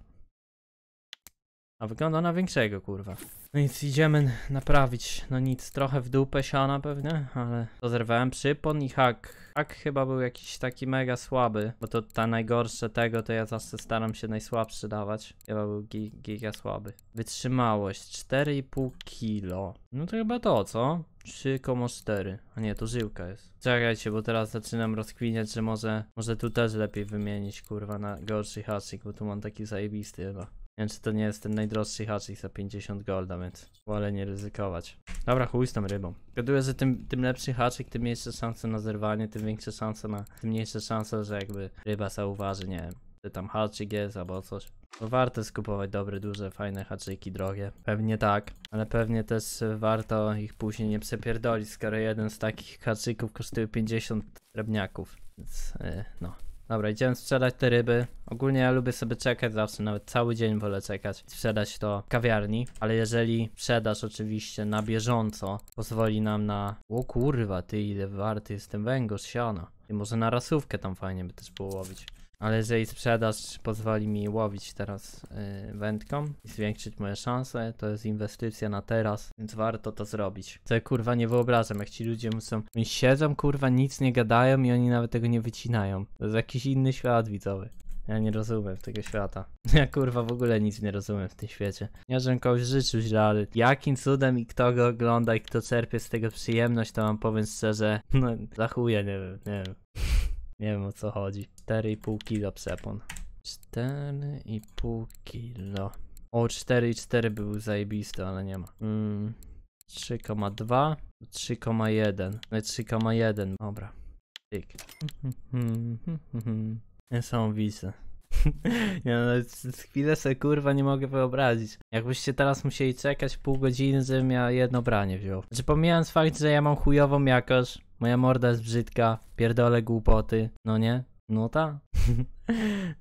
A wygląda na większego, kurwa. No nic, idziemy naprawić. No nic, trochę w dupę siana pewnie, ale rozerwałem przypon i hak. Hak chyba był jakiś taki mega słaby, bo to ta najgorsze tego, to ja zawsze staram się najsłabszy dawać. Chyba był gi giga słaby. Wytrzymałość 4,5 kilo. No to chyba to, co? 3,4. A nie, to żyłka jest. Czekajcie, bo teraz zaczynam rozkwiniać, że może, może tu też lepiej wymienić, kurwa, na gorszy haczyk, bo tu mam taki zajebisty chyba. Nie wiem, czy to nie jest ten najdroższy haczyk za 50 golda, więc wolę nie ryzykować. Dobra, chuj z tą rybą. Gaduję, że tym, tym lepszy haczyk, tym mniejsze szanse na zerwanie, tym większe szanse na... Tym mniejsze szanse, że jakby ryba zauważy, nie wiem, że tam haczyk jest albo coś. Bo warto skupować dobre, duże, fajne haczyki, drogie. Pewnie tak, ale pewnie też warto ich później nie przepierdolić, skoro jeden z takich haczyków kosztuje 50 drobniaków. Więc yy, no. Dobra, idziemy sprzedać te ryby. Ogólnie ja lubię sobie czekać zawsze, nawet cały dzień wolę czekać. Sprzedać to w kawiarni, ale jeżeli sprzedaż oczywiście na bieżąco pozwoli nam na... O kurwa, ty ile warty jest ten węgorz siana. I może na rasówkę tam fajnie by też było łowić. Ale jeżeli sprzedaż pozwoli mi łowić teraz yy, wędką i zwiększyć moje szanse, to jest inwestycja na teraz, więc warto to zrobić. Co ja kurwa nie wyobrażam, jak ci ludzie muszą. Oni siedzą kurwa, nic nie gadają i oni nawet tego nie wycinają. To jest jakiś inny świat widzowy. Ja nie rozumiem tego świata. Ja kurwa w ogóle nic nie rozumiem w tym świecie. Nie, żebym kogoś życzył źle, ale jakim cudem i kto go ogląda i kto czerpie z tego przyjemność, to wam powiem szczerze, no za nie wiem, nie wiem. Nie wiem o co chodzi. 4,5 kilo przepon. 4,5 kilo. O, 4,4 był zajebisty, ale nie ma. Mm, 3,2, 3,1. No i 3,1, dobra. Tyk. Niesamowite. Ja no, z chwilę sobie kurwa nie mogę wyobrazić. Jakbyście teraz musieli czekać pół godziny, żebym ja jedno branie wziął. Znaczy pomijając fakt, że ja mam chujową jakość, moja morda jest brzydka, pierdolę głupoty, no nie? No ta.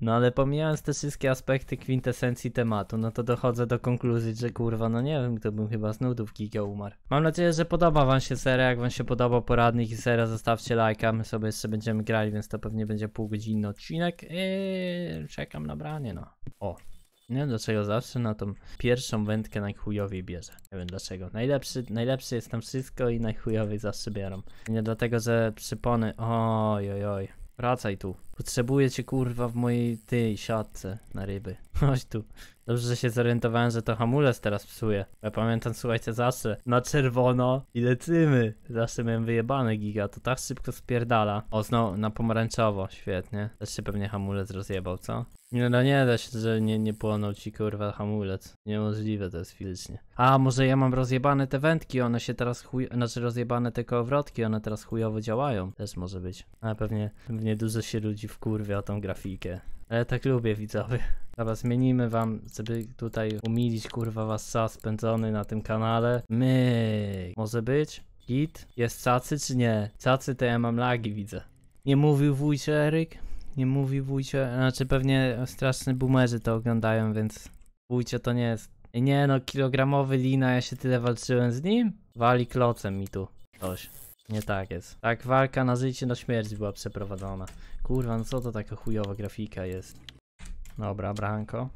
No ale pomijając te wszystkie aspekty kwintesencji tematu, no to dochodzę do konkluzji, że kurwa, no nie wiem, kto bym chyba z nudów Kikio umarł. Mam nadzieję, że podoba wam się seria, jak wam się podobał poradnik i seria, zostawcie lajka, my sobie jeszcze będziemy grali, więc to pewnie będzie półgodzinny odcinek i czekam na branie, no. O. Nie wiem dlaczego zawsze na tą pierwszą wędkę najchujowiej bierze. Nie wiem dlaczego. Najlepszy, najlepszy jest tam wszystko i najchujowiej zawsze biorą. Nie dlatego, że przypony... Oj, oj, oj. Wracaj tu. Potrzebuję cię kurwa w mojej tej siatce na ryby. Chodź tu. Dobrze, że się zorientowałem, że to hamulec teraz psuje. Ja pamiętam, słuchajcie, zawsze na czerwono i lecimy. Zawsze miałem wyjebane giga, to tak szybko spierdala. O, znowu na pomarańczowo, świetnie. Też się pewnie hamulec rozjebał, co? Nie, no nie da się, że nie, nie płonął ci kurwa hamulec. Niemożliwe to jest fizycznie. A, może ja mam rozjebane te wędki, one się teraz chuj... Znaczy rozjebane te kołowrotki, one teraz chujowo działają. Też może być. Ale pewnie, pewnie dużo się ludzi wkurwia o tą grafikę. Ale tak lubię widzowie. Dobra, zmienimy wam, żeby tutaj umilić kurwa was czas spędzony na tym kanale. Myk. Może być? Git? Jest cacy czy nie? Cacy to ja mam lagi widzę. Nie mówił wujcie Eryk? Nie mówił wujcie, znaczy pewnie straszne boomerzy to oglądają, więc wujcie to nie jest. Nie no, kilogramowy lina, ja się tyle walczyłem z nim? Wali klocem mi tu. Coś. Nie tak jest. Tak, walka na życie, na śmierć była przeprowadzona. Kurwa, no co to taka chujowa grafika jest. Dobra, branko.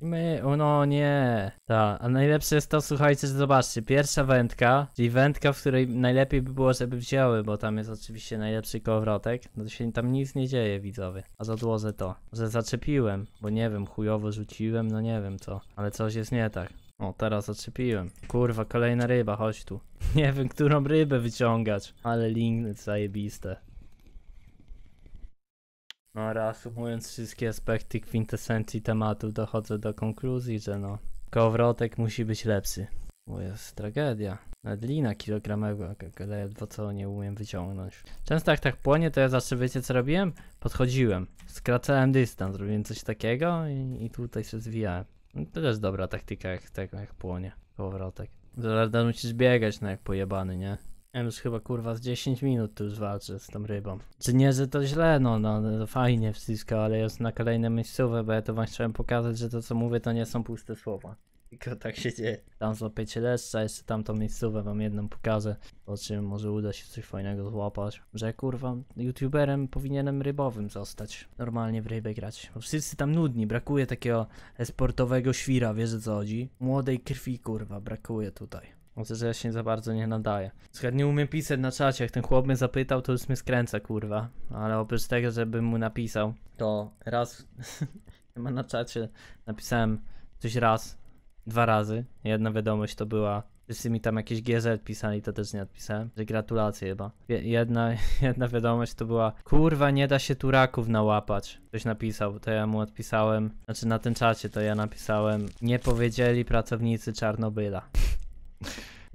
I My, no nie. Ta, a najlepsze jest to, słuchajcie, że zobaczcie, pierwsza wędka, czyli wędka, w której najlepiej by było, żeby wzięły, bo tam jest oczywiście najlepszy kołowrotek, no to się tam nic nie dzieje, widzowie. A zadłożę to, że zaczepiłem, bo nie wiem, chujowo rzuciłem, no nie wiem co, ale coś jest nie tak. O, teraz zaczepiłem. Kurwa, kolejna ryba, chodź tu. Nie wiem, którą rybę wyciągać, ale link zajebiste. No, reasumując wszystkie aspekty kwintesencji tematu, dochodzę do konkluzji, że no, kołowrotek musi być lepszy. Bo jest tragedia. Nawet lina kilogramowego, ledwo co nie umiem wyciągnąć. Często jak tak płonie, to ja zawsze wiecie co robiłem? Podchodziłem, skracałem dystans, robiłem coś takiego i, i tutaj się zwijałem. No, to też dobra taktyka jak tego, jak płonie kołowrotek. Zaraz musisz biegać, no jak pojebany, nie? Ja już chyba kurwa z 10 minut tu już walczę z tą rybą. Czy nie, że to źle, no, no, no fajnie wszystko, ale jest na kolejne miejscowe, bo ja to wam chciałem pokazać, że to co mówię to nie są puste słowa. Tylko tak się dzieje. Tam złapiecie leszcza, jeszcze tamtą miejscówę wam jedną pokażę, po czym może uda się coś fajnego złapać. Że kurwa, youtuberem powinienem rybowym zostać. Normalnie w rybę grać. Bo wszyscy tam nudni, brakuje takiego sportowego świra, wiesz co chodzi? Młodej krwi kurwa, brakuje tutaj. Może, że ja się za bardzo nie nadaję. Słuchaj, nie umiem pisać na czacie, jak ten chłop mnie zapytał, to już mnie skręca, kurwa. Ale oprócz tego, żebym mu napisał, to raz chyba na czacie napisałem coś raz, dwa razy. Jedna wiadomość to była, wszyscy mi tam jakieś GZ pisali, to też nie odpisałem, że gratulacje chyba. Je- Jedna, jedna wiadomość to była, kurwa nie da się tu raków nałapać. Ktoś napisał, to ja mu odpisałem, znaczy na tym czacie to ja napisałem, nie powiedzieli pracownicy Czarnobyla.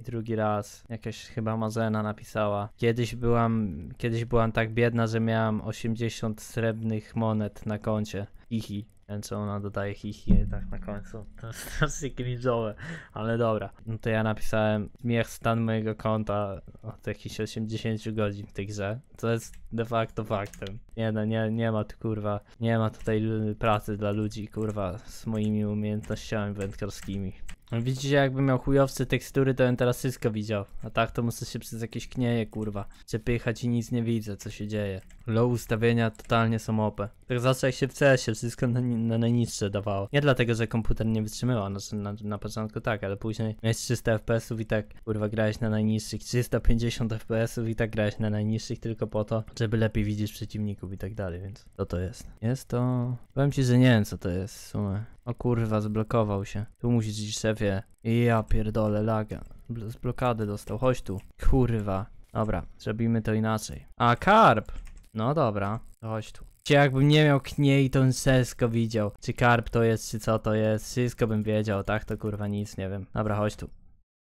Drugi raz jakaś chyba Mazena napisała. Kiedyś byłam, kiedyś byłam tak biedna, że miałam 80 srebrnych monet na koncie. Hihi. Wiem, czy ona dodaje hihi tak na końcu. To jest strasznie cringe'owe, ale dobra. No to ja napisałem śmiech stan mojego konta od jakichś 80 godzin w tej grze. Co jest de facto faktem. Nie no, nie, nie ma tu kurwa, nie ma tutaj pracy dla ludzi kurwa z moimi umiejętnościami wędkarskimi. No Widzicie, jakbym miał chujowce tekstury, to bym teraz wszystko widział. A tak to muszę się przez jakieś knieje, kurwa. Przepychać i nic nie widzę, co się dzieje. Low ustawienia totalnie są OP. Tak zawsze jak się w CS-ie wszystko na, na najniższe dawało. Nie dlatego, że komputer nie wytrzymywał, znaczy na, na początku tak, ale później miałeś 300 FPS-ów i tak kurwa grałeś na najniższych, 350 FPS-ów i tak grałeś na najniższych tylko po to, żeby lepiej widzieć przeciwników i tak dalej, więc co to jest? Jest to... Powiem ci, że nie wiem co to jest w sumie. O kurwa, zblokował się. Tu musisz iść szefie. I ja pierdolę, laga. Z blokady dostał, chodź tu. Kurwa. Dobra, zrobimy to inaczej. A, karp! No dobra, chodź tu. Czy jakbym nie miał kniei, to bym wszystko widział. Czy karp to jest, czy co to jest, wszystko bym wiedział, tak? To kurwa nic, nie wiem. Dobra, chodź tu.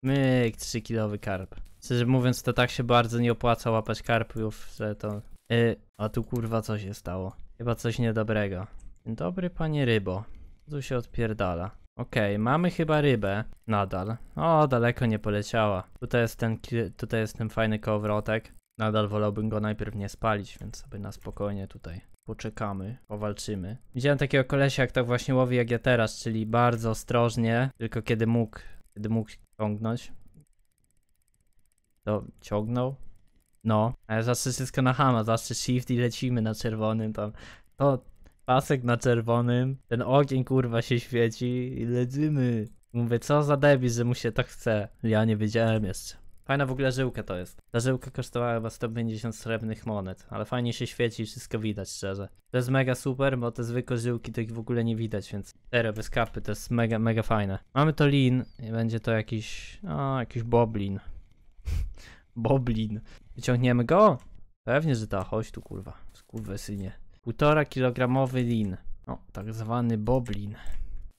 Myk, 3 kilowy karp. Szczerze mówiąc, to tak się bardzo nie opłaca łapać karpów, że to... Y, a tu kurwa co się stało? Chyba coś niedobrego. Dzień dobry, panie rybo. Tu się odpierdala. Okej, mamy chyba rybę nadal. O, daleko nie poleciała. Tutaj jest ten, tutaj jest ten fajny kołowrotek. Nadal wolałbym go najpierw nie spalić, więc sobie na spokojnie tutaj poczekamy, powalczymy. Widziałem takiego kolesia, jak tak właśnie łowi jak ja teraz, czyli bardzo ostrożnie, tylko kiedy mógł, kiedy mógł ciągnąć. To ciągnął? No, a ja zawsze wszystko na hama, zawsze shift i lecimy na czerwonym tam. To pasek na czerwonym, ten ogień kurwa się świeci i lecimy. Mówię, co za debil, że mu się tak chce. Ja nie wiedziałem jeszcze. Fajna w ogóle żyłka to jest. Ta żyłka kosztowała chyba 150 srebrnych monet, ale fajnie się świeci i wszystko widać, szczerze. To jest mega super, bo te zwykłe żyłki to ich w ogóle nie widać, więc serio, bez kapy to jest mega, mega fajne. Mamy to lin i będzie to jakiś, no, jakiś boblin. boblin. Wyciągniemy go? Pewnie, że ta, chodź tu kurwa, skurwysynie. Półtora kilogramowy lin. O, tak zwany boblin.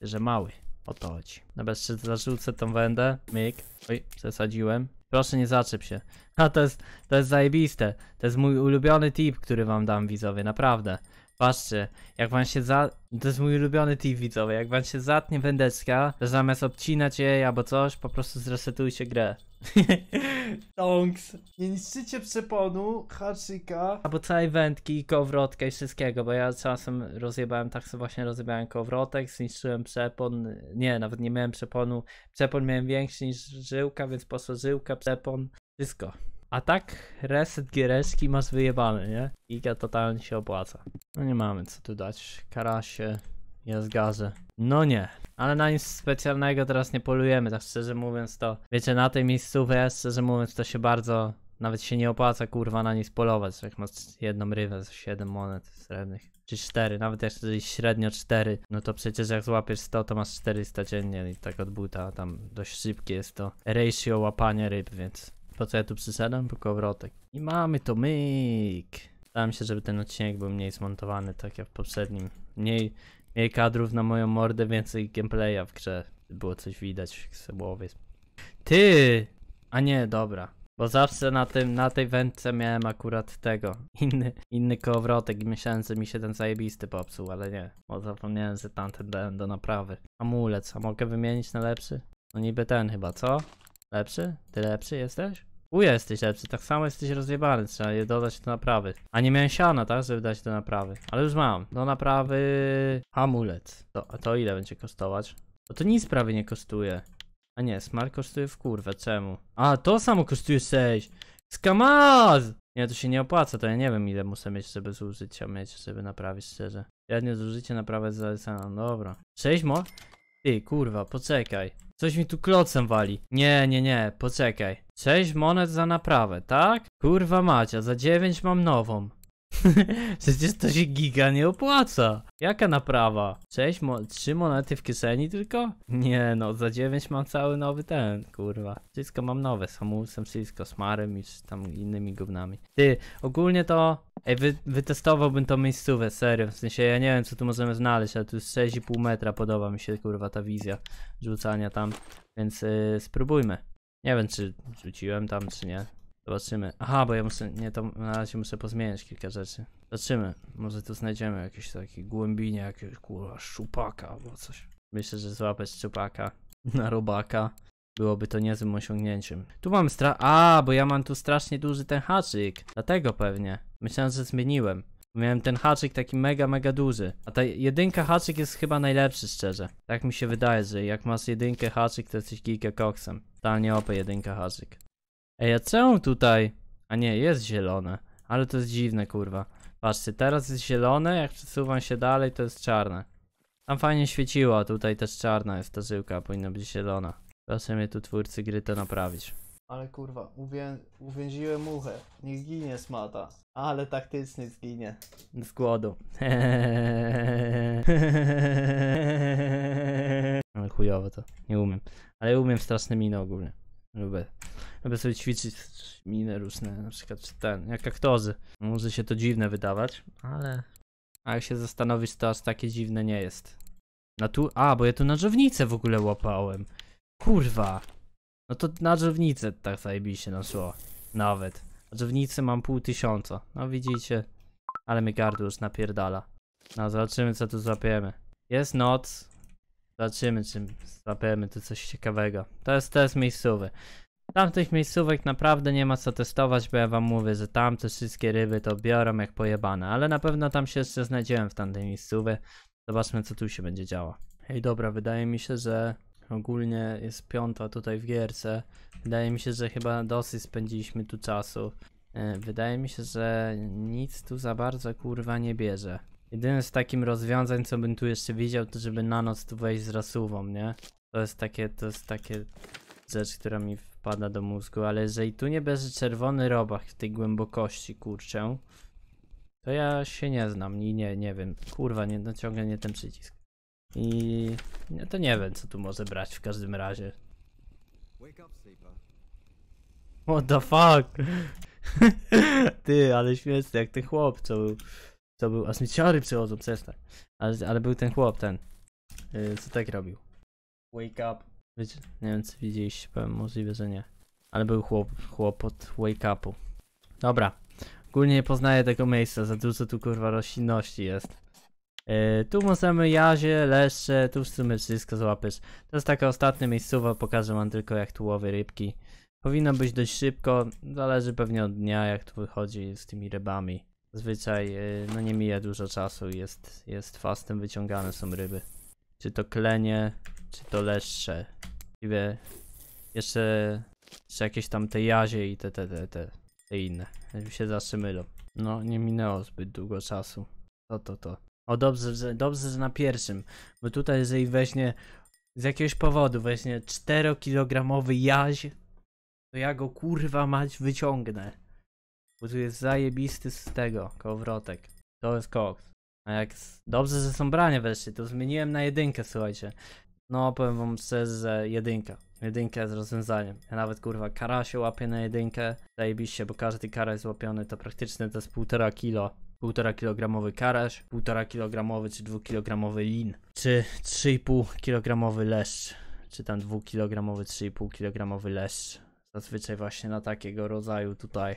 Że mały. O to chodzi. Dobra, jeszcze zarzucę tą wędę. Myk. Oj, przesadziłem. Proszę nie zaczep się. A to jest, to jest zajebiste. To jest mój ulubiony tip, który wam dam widzowie, naprawdę. Patrzcie, jak wam się za... To jest mój ulubiony tip widzowie. Jak wam się zatnie wędeczka, to zamiast obcinać jej albo coś, po prostu zresetujcie grę. Tonks. Nie niszczycie przeponu, haczyka. Albo całej wędki, kołowrotka i wszystkiego, bo ja czasem rozjebałem, tak sobie właśnie rozjebałem kołowrotek, zniszczyłem przepon. Nie, nawet nie miałem przeponu. Przepon miałem większy niż żyłka, więc poszła żyłka, przepon, wszystko. A tak, reset giereczki masz wyjebany, nie? Giga totalnie się opłaca. No nie mamy co tu dać. Karasie, jazgarze. No nie. Ale na nic specjalnego teraz nie polujemy, tak szczerze mówiąc to. Wiecie, na tej miejscówce, szczerze mówiąc, to się bardzo. Nawet się nie opłaca kurwa na nic polować. Jak masz jedną rybę z 7 monet srebrnych. Czy 4, nawet jeżeli średnio 4, no to przecież jak złapiesz 100, to masz 400 dziennie i tak od buta, tam dość szybkie jest to ratio łapania ryb, więc po co ja tu przyszedłem? Po. I mamy to myk. Starałem się, żeby ten odcinek był mniej zmontowany, tak jak w poprzednim. Mniej, mniej kadrów na moją mordę, więcej gameplaya w grze. Było coś widać, se łowię. Ty! A nie, dobra. Bo zawsze na tym, na tej wędce miałem akurat tego, inny, inny kołowrotek i myślałem, że mi się ten zajebisty popsuł, ale nie. Bo zapomniałem, że tamten dałem do naprawy. Amulet, a mogę wymienić na lepszy? No niby ten chyba, co? Lepszy? Ty lepszy jesteś? U jesteś lepszy, tak samo jesteś rozjebany, trzeba je dodać do naprawy. A nie miałem siana, tak, żeby dać do naprawy. Ale już mam. Do naprawy amulet. To, a to ile będzie kosztować? Bo to nic prawie nie kosztuje. A nie, smart kosztuje w kurwę, czemu? A, to samo kosztuje 6. Skamaz! Nie, to się nie opłaca, to ja nie wiem ile muszę mieć, żeby zużycia mieć, żeby naprawić szczerze. Średnie zużycie naprawy z zalecana, no dobra. 6 mo? Ty, kurwa, poczekaj. Coś mi tu klocem wali. Nie, nie, nie, poczekaj. 6 monet za naprawę, tak? Kurwa macia, za 9 mam nową. Przecież to się giga nie opłaca. Jaka naprawa? 6 mo 3 monety w kieszeni tylko? Nie no, za 9 mam cały nowy ten, kurwa. Wszystko mam nowe, z hamulcem, wszystko, smarem i tam innymi gównami. Ty, ogólnie to... Ej, wy, wytestowałbym tą miejscówę, serio. W sensie, ja nie wiem, co tu możemy znaleźć, ale tu jest 6,5 metra, podoba mi się, kurwa, ta wizja rzucania tam. Więc yy, spróbujmy. Nie wiem, czy rzuciłem tam, czy nie. Zobaczymy. Aha, bo ja muszę, nie, to na razie muszę pozmieniać kilka rzeczy. Zobaczymy. Może tu znajdziemy jakieś takie głębinie, jakiegoś kurwa szczupaka albo coś. Myślę, że złapać szczupaka na robaka byłoby to niezłym osiągnięciem. Tu mam stra... A, bo ja mam tu strasznie duży ten haczyk. Dlatego pewnie. Myślałem, że zmieniłem. Miałem ten haczyk taki mega, mega duży. A ta jedynka haczyk jest chyba najlepszy, szczerze. Tak mi się wydaje, że jak masz jedynkę haczyk, to jesteś giga koksem. Totalnie opę jedynka haczyk. Ej, a czemu tutaj? A nie, jest zielone. Ale to jest dziwne, kurwa. Patrzcie, teraz jest zielone, jak przesuwam się dalej, to jest czarne. Tam fajnie świeciło, a tutaj też czarna jest ta żyłka, powinna być zielona. Proszę mnie tu twórcy gry to naprawić. Ale kurwa, uwię... uwięziłem muchę. Niech ginie smata. Ale taktycznie zginie. Z głodu. Ale chujowo to. Nie umiem. Ale umiem straszne miny ogólnie. Lubię. Lubię sobie ćwiczyć miny różne, na przykład ten, jak aktorzy. Może się to dziwne wydawać, ale... A jak się zastanowić, to aż takie dziwne nie jest. No tu... A, bo ja tu narzownicę w ogóle łapałem. Kurwa. No to na drzewnicę tak zajebiście naszło. Nawet. Na drzewnicy mam pół tysiąca. No widzicie. Ale mi gardło już napierdala. No zobaczymy co tu złapiemy. Jest noc. Zobaczymy czy złapiemy tu coś ciekawego. To jest, to jest miejscowy. Tamtych miejscówek naprawdę nie ma co testować, bo ja wam mówię, że tamte wszystkie ryby to biorą jak pojebane. Ale na pewno tam się jeszcze znajdziemy w tamtej miejscówie. Zobaczmy co tu się będzie działo. Hej dobra, wydaje mi się, że Ogólnie jest piąta tutaj w gierce. Wydaje mi się, że chyba dosyć spędziliśmy tu czasu. E, Wydaje mi się, że nic tu za bardzo kurwa nie bierze. Jedyne z takim rozwiązań, co bym tu jeszcze widział, to żeby na noc tu wejść z rasuwą, nie? To jest takie, to jest takie rzecz, która mi wpada do mózgu, ale jeżeli tu nie bierze czerwony robak w tej głębokości, kurczę, to ja się nie znam, nie, nie, nie wiem. Kurwa, nie, no ciągle nie ten przycisk. I no to nie wiem, co tu może brać w każdym razie. Wake up, sleeper. What the fuck? Ty, ale śmieszne, jak ten chłop, co był, co był, aż mi ciary przychodzą, przestań. Ale, ale był ten chłop, ten, yy, co tak robił. Wake up. Wiecie, nie wiem, czy widzieliście, powiem, możliwe, że nie. Ale był chłop, chłop od wake upu. Dobra, ogólnie nie poznaję tego miejsca, za dużo tu kurwa roślinności jest. Yy, tu możemy jazie, leszcze, tu w sumie wszystko złapiesz. To jest taka ostatnia miejscowa, pokażę wam tylko jak tu łowię rybki. Powinno być dość szybko, zależy pewnie od dnia jak tu wychodzi z tymi rybami. Zazwyczaj yy, no nie mija dużo czasu jest, jest fastem wyciągane są ryby. Czy to klenie, czy to leszcze. Właściwie jeszcze, jeszcze jakieś tam te jazie i te, te, te, te, te inne. Się zawsze mylą. No nie minęło zbyt długo czasu. To, to, to. O dobrze, że, dobrze, że na pierwszym. Bo tutaj jeżeli weźmie z jakiegoś powodu weźmie 4-kilogramowy jaź, to ja go kurwa mać wyciągnę. Bo tu jest zajebisty z tego, kołowrotek. To jest koks. A jak... Dobrze, że są branie wreszcie, to zmieniłem na jedynkę, słuchajcie. No, powiem wam szczerze, że jedynka. Jedynka jest rozwiązaniem. Ja nawet kurwa karasie łapię na jedynkę. Zajebiście, bo każdy karaś złapiony to praktycznie to jest półtora kilo. Półtora kilogramowy karaś, półtora kilogramowy czy dwukilogramowy lin, czy 3,5 kilogramowy leszcz, czy tam dwukilogramowy, 3,5 kilogramowy leszcz. Zazwyczaj właśnie na takiego rodzaju tutaj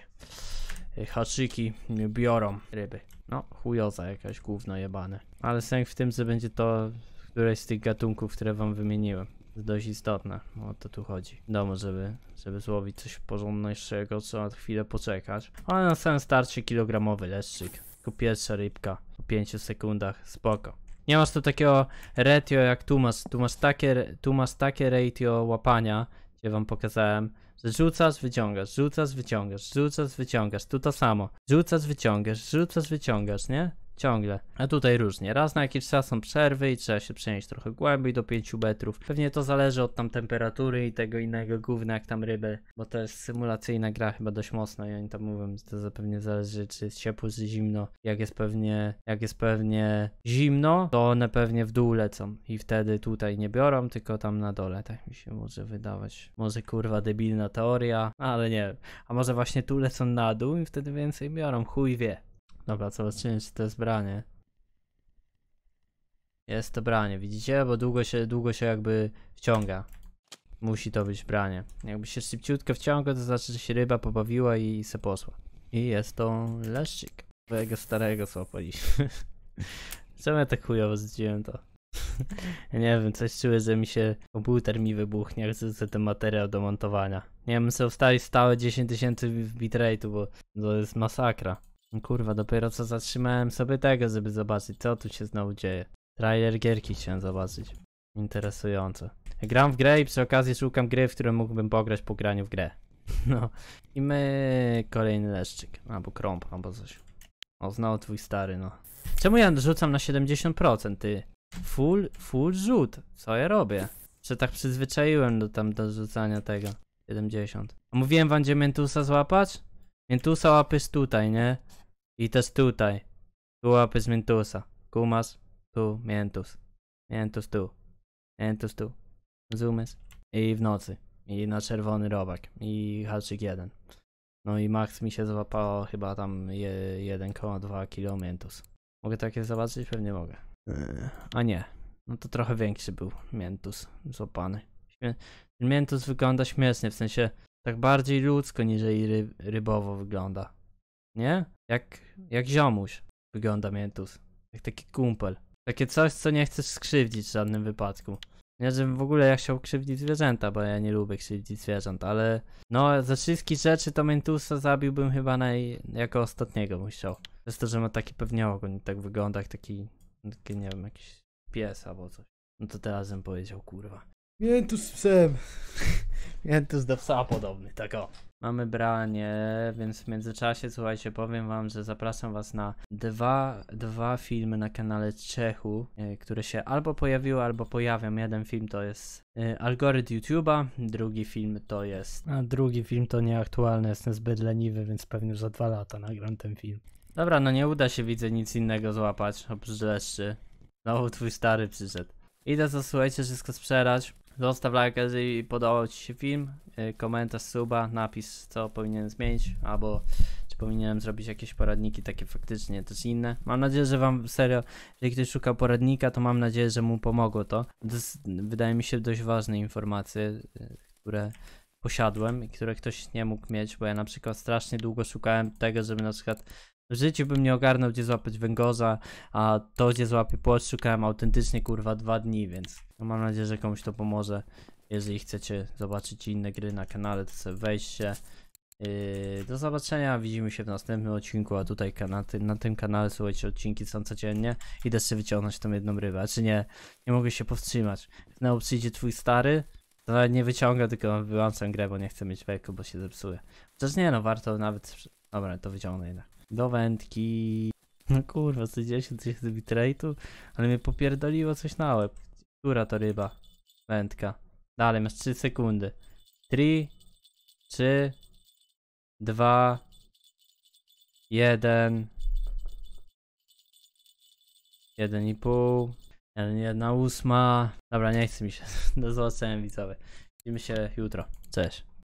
y, haczyki biorą ryby. No, chujoza jakaś gówno jebane. Ale sęk w tym, że będzie to któreś z tych gatunków, które wam wymieniłem. Jest dość istotne, o to tu chodzi. Wiadomo, żeby, żeby złowić coś porządniejszego, trzeba chwilę poczekać. Ale na samym starcie kilogramowy leszczyk. Tylko pierwsza rybka po 5 sekundach, spoko. Nie masz tu takiego ratio jak tu masz, tu masz takie, tu masz takie ratio łapania, gdzie wam pokazałem, że rzucasz, wyciągasz, rzucasz, wyciągasz, rzucasz, wyciągasz, tu to samo. Rzucasz, wyciągasz, rzucasz, wyciągasz, nie? Ciągle. A tutaj różnie. Raz na jakiś czas są przerwy i trzeba się przenieść trochę głębiej do 5 metrów. Pewnie to zależy od tam temperatury i tego innego gówna jak tam ryby, bo to jest symulacyjna gra chyba dość mocna i oni tam mówią, że to zapewne zależy czy jest ciepło czy zimno. Jak jest pewnie, jak jest pewnie zimno, to one pewnie w dół lecą i wtedy tutaj nie biorą, tylko tam na dole. Tak mi się może wydawać. Może kurwa debilna teoria, ale nie. A może właśnie tu lecą na dół i wtedy więcej biorą, chuj wie. Dobra, zobaczymy czy to jest branie. Jest to branie, widzicie? Bo długo się, długo się jakby wciąga. Musi to być branie. Jakby się szybciutko wciąga, to znaczy, że się ryba pobawiła i se poszła. I jest to leszczyk. Twojego starego złapaliśmy. Czemu ja tak chujowo zdziwiłem to? nie wiem, coś czuję, że mi się komputer mi wybuchnie, jak chcę ten materiał do montowania. Nie wiem, sobie wstawić stałe 10 tysięcy bitrate'u, bo to jest masakra. Kurwa, dopiero co zatrzymałem sobie tego, żeby zobaczyć, co tu się znowu dzieje. Trailer gierki chciałem zobaczyć. Interesujące. Gram w grę i przy okazji szukam gry, w której mógłbym pograć po graniu w grę. No. I my kolejny leszczyk. Albo krąb, albo coś. O, znowu twój stary, no. Czemu ja rzucam na 70%, ty? Full, full rzut. Co ja robię? Że tak przyzwyczaiłem do tam do rzucania tego. 70. A mówiłem wam, gdzie Mentusa złapać? Mentusa łapiesz tutaj, nie? I też tutaj. Tu łapiesz Mentusa. Kumas, tu Mentus. Mentus tu. Mentus tu. Zoomes. I w nocy. I na czerwony robak. I haczyk jeden. No i max mi się złapało chyba tam je- 1,2 kg Mentus. Mogę takie zobaczyć? Pewnie mogę. Yy, A nie. No to trochę większy był Mentus złapany. Mentus wygląda śmiesznie, w sensie tak bardziej ludzko niżeli ry- rybowo wygląda. Nie? Jak, jak ziomuś wygląda Mentus. Jak taki kumpel. Takie coś, co nie chcesz skrzywdzić w żadnym wypadku. Nie, żebym w ogóle ja chciał krzywdzić zwierzęta, bo ja nie lubię krzywdzić zwierząt, ale no ze wszystkich rzeczy to Mentusa zabiłbym chyba naj... jako ostatniego bym chciał. Przez to, że ma taki pewnie ogon, tak wygląda jak taki, taki, nie wiem, jakiś pies albo coś. No to teraz bym powiedział, kurwa. Miętus z psem. Miętus do psa podobny, tak o. Mamy branie, więc w międzyczasie, słuchajcie, powiem wam, że zapraszam was na dwa, dwa filmy na kanale Czechu, e, które się albo pojawiły, albo pojawią. Jeden film to jest e, algorytm YouTube'a, drugi film to jest... A drugi film to nieaktualny, jestem zbyt leniwy, więc pewnie za dwa lata nagram ten film. Dobra, no nie uda się, widzę, nic innego złapać, oprócz leszczy. Znowu twój stary przyszedł. Idę to, słuchajcie, wszystko sprzedać. Zostaw lajka, jeżeli podobał Ci się film, yy, komentarz, suba, napis, co powinienem zmienić, albo czy powinienem zrobić jakieś poradniki takie faktycznie też inne. Mam nadzieję, że Wam serio, jeżeli ktoś szuka poradnika, to mam nadzieję, że mu pomogło to. To jest, wydaje mi się, dość ważne informacje, yy, które posiadłem i które ktoś nie mógł mieć, bo ja na przykład strasznie długo szukałem tego, żeby na przykład w życiu bym nie ogarnął, gdzie złapać węgorza, a to, gdzie złapię płot, szukałem autentycznie kurwa dwa dni, więc no mam nadzieję, że komuś to pomoże. Jeżeli chcecie zobaczyć inne gry na kanale, to sobie wejdźcie. Yy, do zobaczenia, widzimy się w następnym odcinku, a tutaj na, ty- na tym kanale słuchajcie, odcinki są codziennie. Idę jeszcze wyciągnąć tą jedną rybę, czy nie, nie mogę się powstrzymać. Znowu przyjdzie twój stary, to nawet nie wyciąga, tylko wyłączam grę, bo nie chcę mieć weku, bo się zepsuje. Chociaż nie no, warto nawet... Dobra, to wyciągnę jednak. Do wędki. No kurwa, 110 tysięcy bitrate'u, ale mnie popierdoliło coś na łeb. Która to ryba? Wędka. Dalej, masz 3 sekundy. 3, 3, 2, 1, 1,5, 1,8. Dobra, nie chce mi się. Do zobaczenia widzowie. Widzimy się jutro. Cześć.